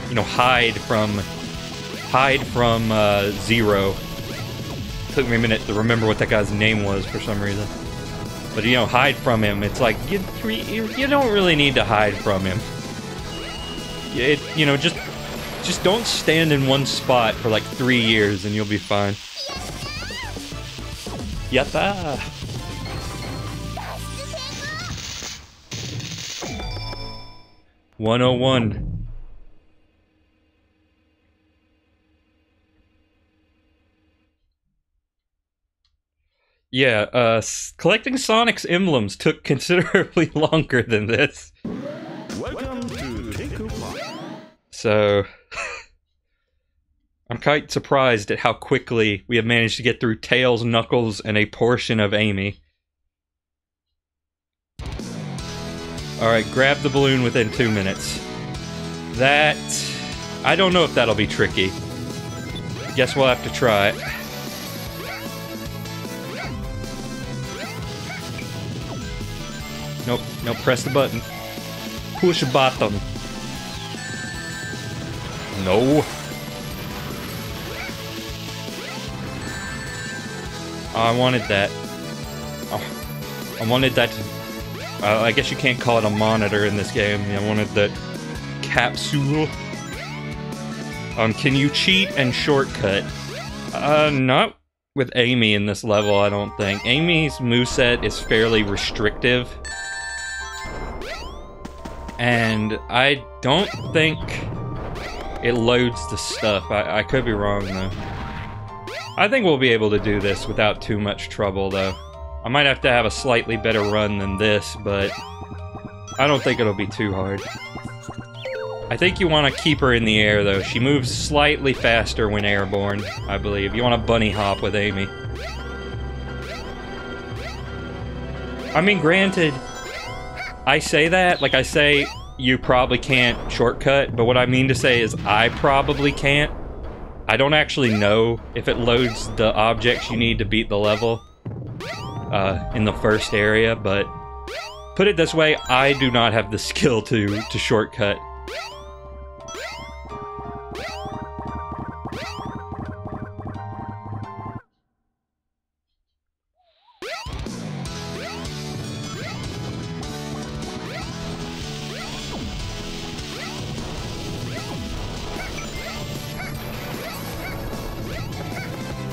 you know hide from hide from uh, Zero. Took me a minute to remember what that guy's name was for some reason. But you know, hide from him. It's like you you, you don't really need to hide from him. It you know just just don't stand in one spot for like three years and you'll be fine. Yatta! One oh one. Yeah, uh, s- collecting Sonic's emblems took considerably <laughs> longer than this. Welcome to Teku So I'm quite surprised at how quickly we have managed to get through Tails, Knuckles, and a portion of Amy. Alright, grab the balloon within two minutes. That. I don't know if that'll be tricky. Guess we'll have to try it. Nope, nope, press the button. Push button. No. I wanted that. Oh, I wanted that. Uh, I guess you can't call it a monitor in this game. I wanted that capsule. Um, can you cheat and shortcut? Uh, not with Amy in this level, I don't think. Amy's moveset is fairly restrictive. And I don't think it loads the stuff. I, I could be wrong, though. I think we'll be able to do this without too much trouble, though. I might have to have a slightly better run than this, but I don't think it'll be too hard. I think you want to keep her in the air, though. She moves slightly faster when airborne, I believe. You want to bunny hop with Amy. I mean, granted, I say that, like I say, you probably can't shortcut, but what I mean to say is I probably can't. I don't actually know if it loads the objects you need to beat the level uh, in the first area, but put it this way, I do not have the <laughs> skill to to shortcut.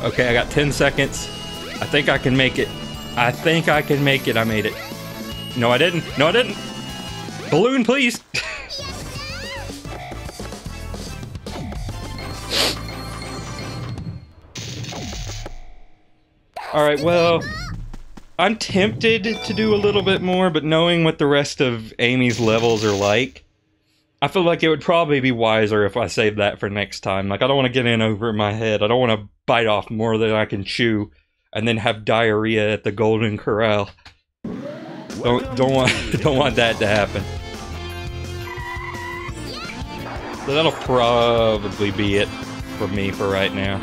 Okay, I got 10 seconds. I think I can make it. I think I can make it. I made it. No, I didn't. No, I didn't. Balloon, please. <laughs> All right, well, I'm tempted to do a little bit more, but knowing what the rest of Amy's levels are like, I feel like it would probably be wiser if I save that for next time. Like, I don't want to get in over my head. I don't want to bite off more than I can chew and then have diarrhea at the Golden Corral. Don't don't want <laughs> don't want that to happen. So that'll probably be it for me for right now.